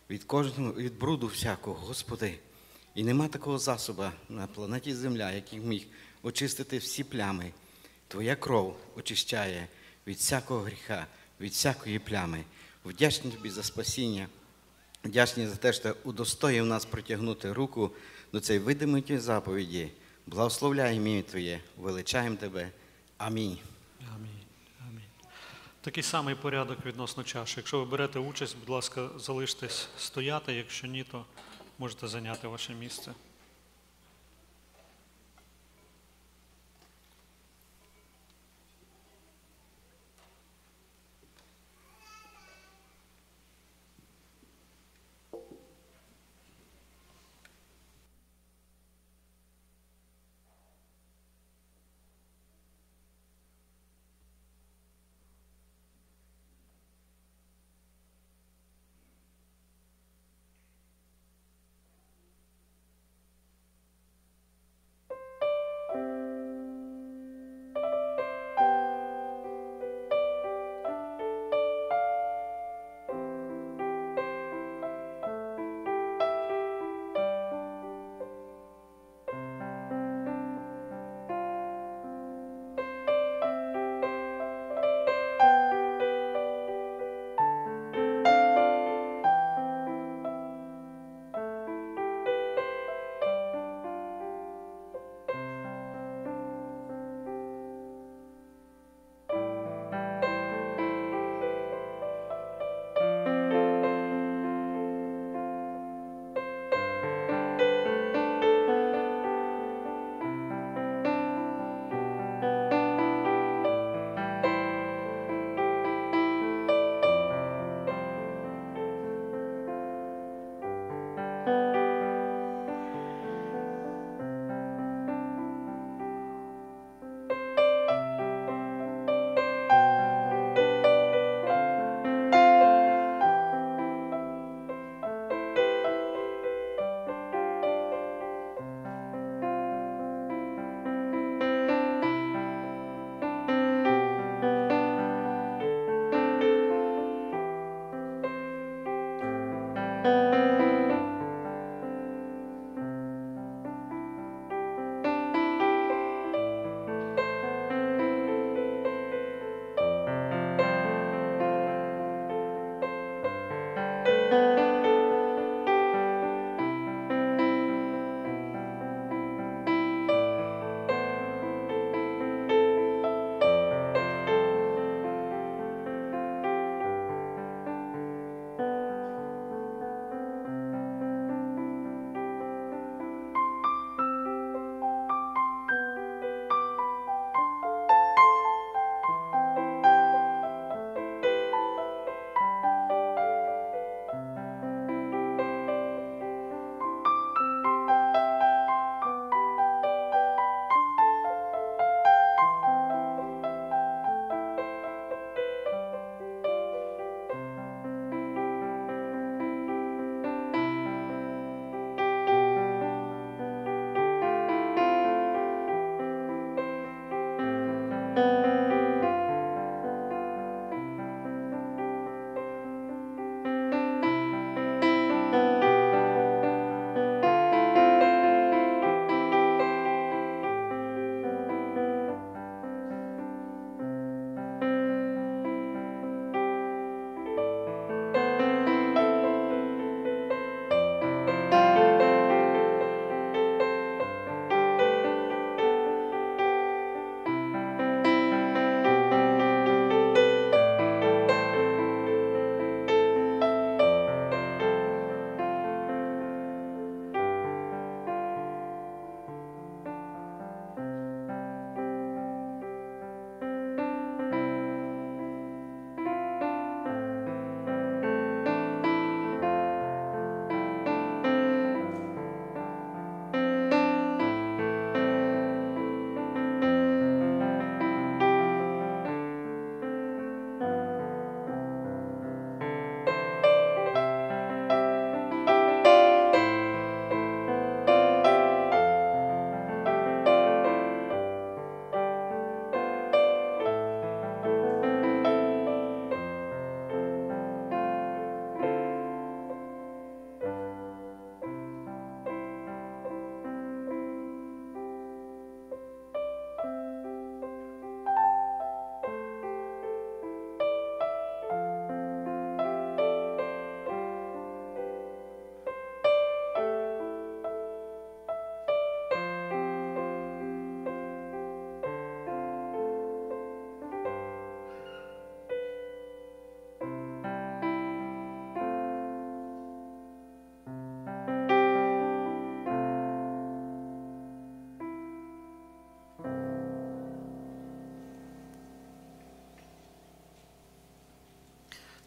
від кожного від бруду всякого, Господи. І нема такого засоба на планеті Земля, який міг очистити всі плями. Твоя кров очищає від всякого гріха, від всякої плями. Вдячні тобі за спасіння. Вдячні за те, що удостоїв нас протягнути руку до цієї видимої заповіді. Благословляємо ім'я Твоє, величаємо Тебе. Амінь. Амінь. Такий самий порядок відносно чаші. Якщо ви берете участь, будь ласка, залиштесь стояти. Якщо ні, то можете зайняти ваше місце.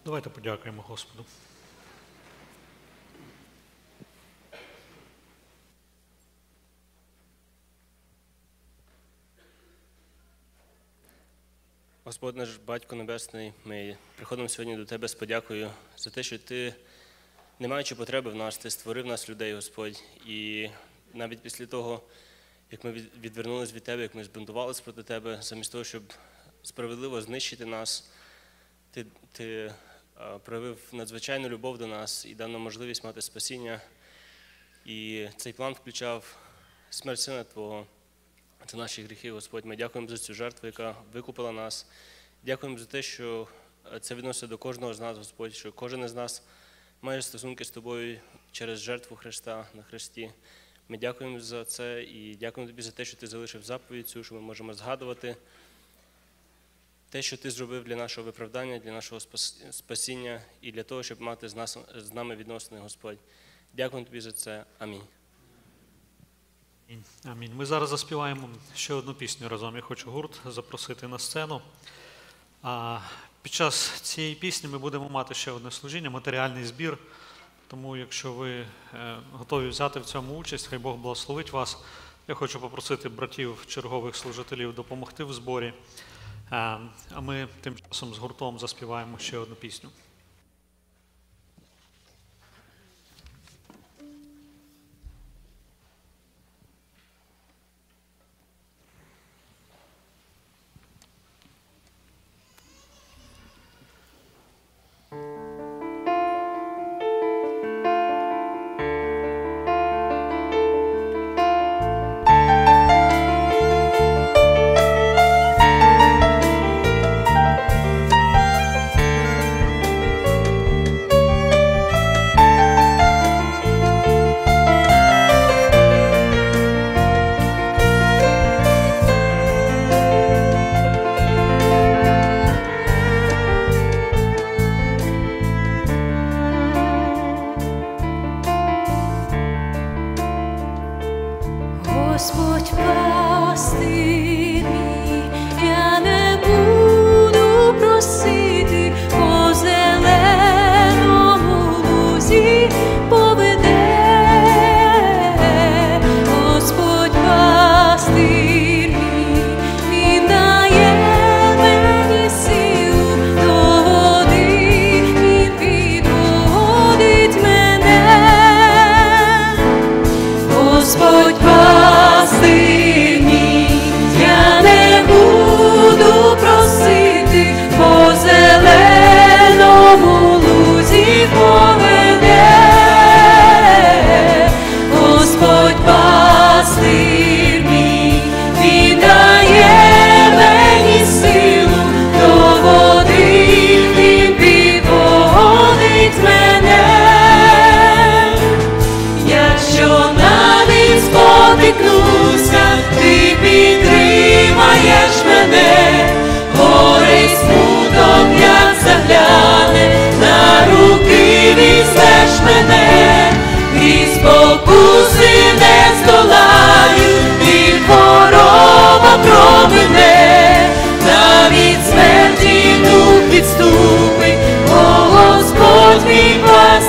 Давайте подякуємо Господу. Господь наш Батько Небесний, ми приходимо сьогодні до Тебе з подякою за те, що Ти, не маючи потреби в нас, Ти створив нас людей, Господь. І навіть після того, як ми від- відвернулись від Тебе, як ми збунтувалися проти Тебе, замість того, щоб справедливо знищити нас, Ти, ти проявив надзвичайну любов до нас і дав нам можливість мати спасіння. І цей план включав смерть Сина Твого. Це наші гріхи, Господь. Ми дякуємо за цю жертву, яка викупила нас. Дякуємо за те, що це відноситься до кожного з нас, Господь, що кожен із нас має стосунки з тобою через жертву Христа на Христі. Ми дякуємо за це і дякуємо тобі за те, що ти залишив заповідь цю, що ми можемо згадувати те, що ти зробив для нашого виправдання, для нашого спасіння і для того, щоб мати з, нас, з нами відносини, Господь. Дякуємо тобі за це. Амінь. Амінь. Ми зараз заспіваємо ще одну пісню разом. Я хочу гурт запросити на сцену. Під час цієї пісні ми будемо мати ще одне служіння, матеріальний збір. Тому, якщо ви е, готові взяти в цьому участь, хай Бог благословить вас. Я хочу попросити братів чергових служителів допомогти в зборі. Е, А ми тим часом з гуртом заспіваємо ще одну пісню.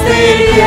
speak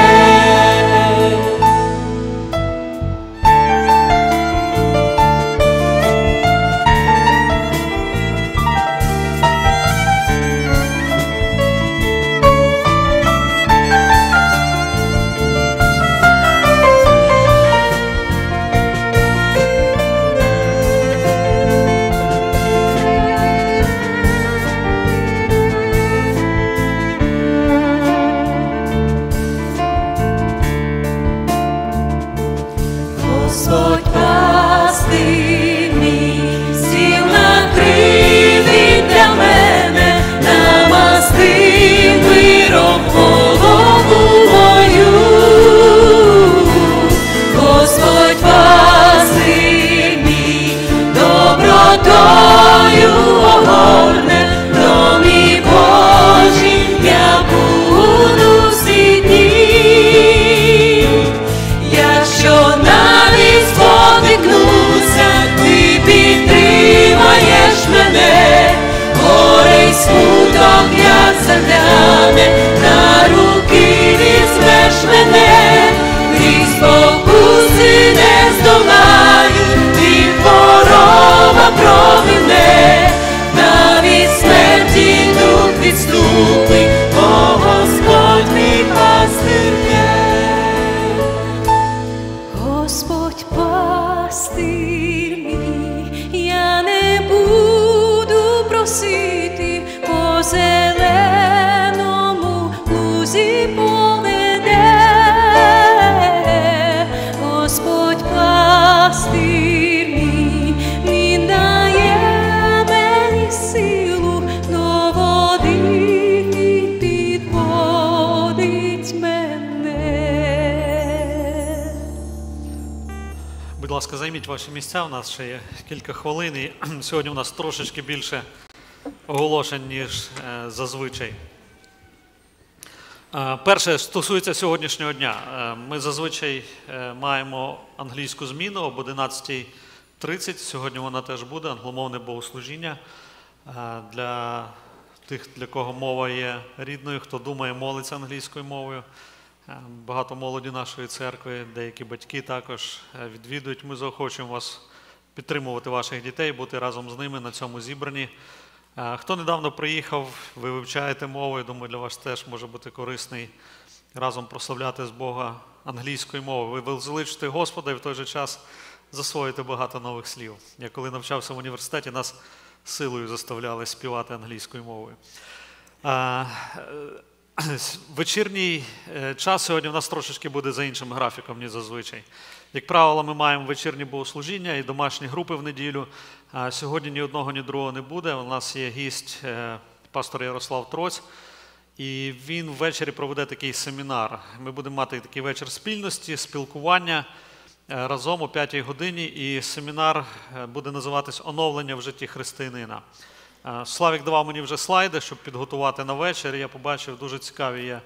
займіть ваші місця. У нас ще є кілька хвилин. І сьогодні у нас трошечки більше оголошень, ніж е, зазвичай. Е, Перше стосується сьогоднішнього дня. Е, Ми зазвичай маємо англійську зміну об 11.30. Сьогодні вона теж буде, англомовне богослужіння. Для тих, для кого мова є рідною, хто думає, молиться англійською мовою. Е, Багато молоді нашої церкви, деякі батьки також е, відвідують. Ми заохочуємо вас підтримувати ваших дітей, бути разом з ними на цьому зібранні. Е, Хто недавно приїхав, ви вивчаєте мову, я думаю, для вас теж може бути корисний разом прославляти з Бога англійською мовою. Ви величите Господа і в той же час засвоїте багато нових слів. Я коли навчався в університеті, нас силою заставляли співати англійською мовою. Вечірній е, час сьогодні в нас трошечки буде за іншим графіком, ніж зазвичай. Як правило, ми маємо вечірні богослужіння і домашні групи в неділю. Сьогодні ні одного, ні другого не буде. У нас є гість е, пастор Ярослав Троць. І він ввечері проведе такий семінар. Ми будемо мати такий вечір спільності, спілкування е, разом о 5 годині. І семінар буде називатись Оновлення в житті християнина. Е, Славік давав мені вже слайди, щоб підготувати на вечір. Я побачив дуже цікаві є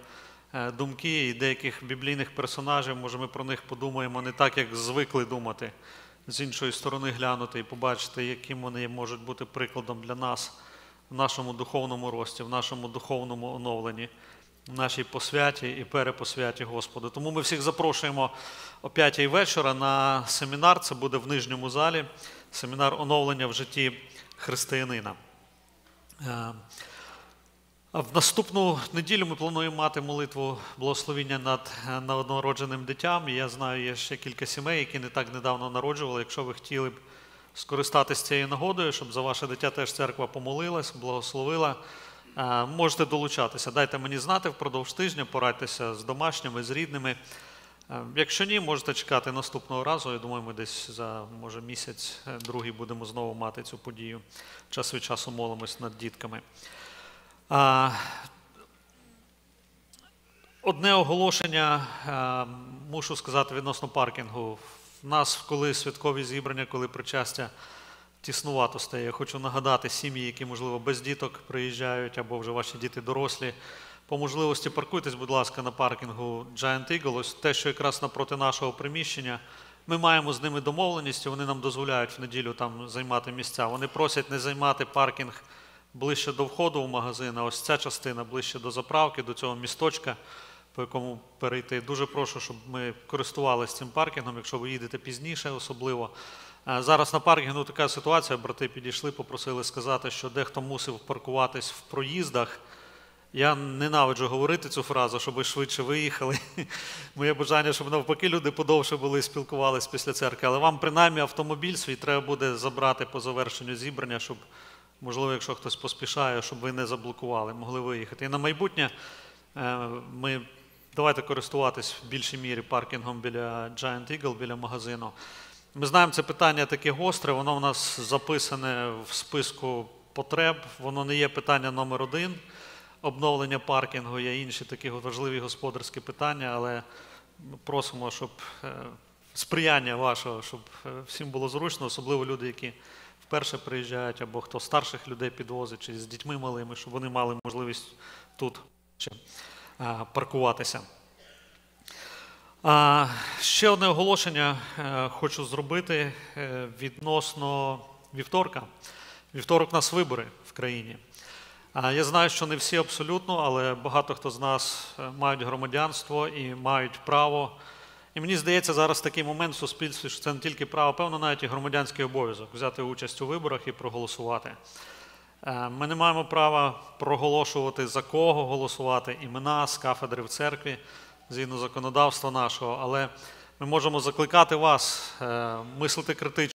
е, думки і деяких біблійних персонажів. Може, ми про них подумаємо не так, як звикли думати, з іншої сторони глянути і побачити, яким вони можуть бути прикладом для нас в нашому духовному рості, в нашому духовному оновленні, в нашій посвяті і перепосвяті Господу. Тому ми всіх запрошуємо о 5 вечора на семінар. Це буде в нижньому залі. Семінар оновлення в житті християнина. Е, В наступну неділю ми плануємо мати молитву благословіння над е, новонародженим дитям. Я знаю, є ще кілька сімей, які не так недавно народжували. Якщо ви хотіли б скористатися цією нагодою, щоб за ваше дитя теж церква помолилась, благословила, е, можете долучатися. Дайте мені знати впродовж тижня, порадьтеся з домашніми, з рідними. Е, Якщо ні, можете чекати наступного разу. Я думаю, ми десь за може місяць, е, другий будемо знову мати цю подію. Час від часу молимось над дітками. Одне оголошення е, мушу сказати відносно паркінгу. В нас, коли святкові зібрання, коли причастя тіснувато стає. Я хочу нагадати сім'ї, які, можливо, без діток приїжджають, або вже ваші діти дорослі. По можливості паркуйтесь, будь ласка, на паркінгу Giant Eagle. Ось те, що якраз напроти нашого приміщення. Ми маємо з ними домовленість, і вони нам дозволяють в неділю там займати місця. Вони просять не займати паркінг ближче до входу в магазин, а ось ця частина ближче до заправки, до цього місточка, по якому перейти. Дуже прошу, щоб ми користувалися цим паркінгом, якщо ви їдете пізніше, особливо. Е, Зараз на паркінгу така ситуація, брати підійшли, попросили сказати, що дехто мусив паркуватись в проїздах. Я ненавиджу говорити цю фразу, щоб ви швидше виїхали. Моє бажання, щоб навпаки люди подовше були і спілкувалися після церкви. Але вам принаймні автомобіль свій треба буде забрати по завершенню зібрання, щоб, можливо, якщо хтось поспішає, щоб ви не заблокували, могли виїхати. І на майбутнє е, ми давайте користуватись в більшій мірі паркінгом біля Giant Eagle, біля магазину. Ми знаємо, це питання таке гостре, воно в нас записане в списку потреб, воно не є питання номер один обновлення паркінгу, є інші такі важливі господарські питання, але просимо, щоб е, сприяння вашого, щоб е, всім було зручно, особливо люди, які вперше приїжджають, або хто старших людей підвозить, чи з дітьми малими, щоб вони мали можливість тут е, паркуватися. Ще одне оголошення хочу зробити відносно вівторка. Вівторок у нас вибори в країні. Я знаю, що не всі абсолютно, але багато хто з нас е, мають громадянство і мають право. І мені здається, зараз такий момент в суспільстві, що це не тільки право, певно, навіть і громадянський обов'язок взяти участь у виборах і проголосувати. Е, Ми не маємо права проголошувати за кого голосувати імена з кафедри в церкві згідно законодавства нашого, але ми можемо закликати вас е, мислити критично.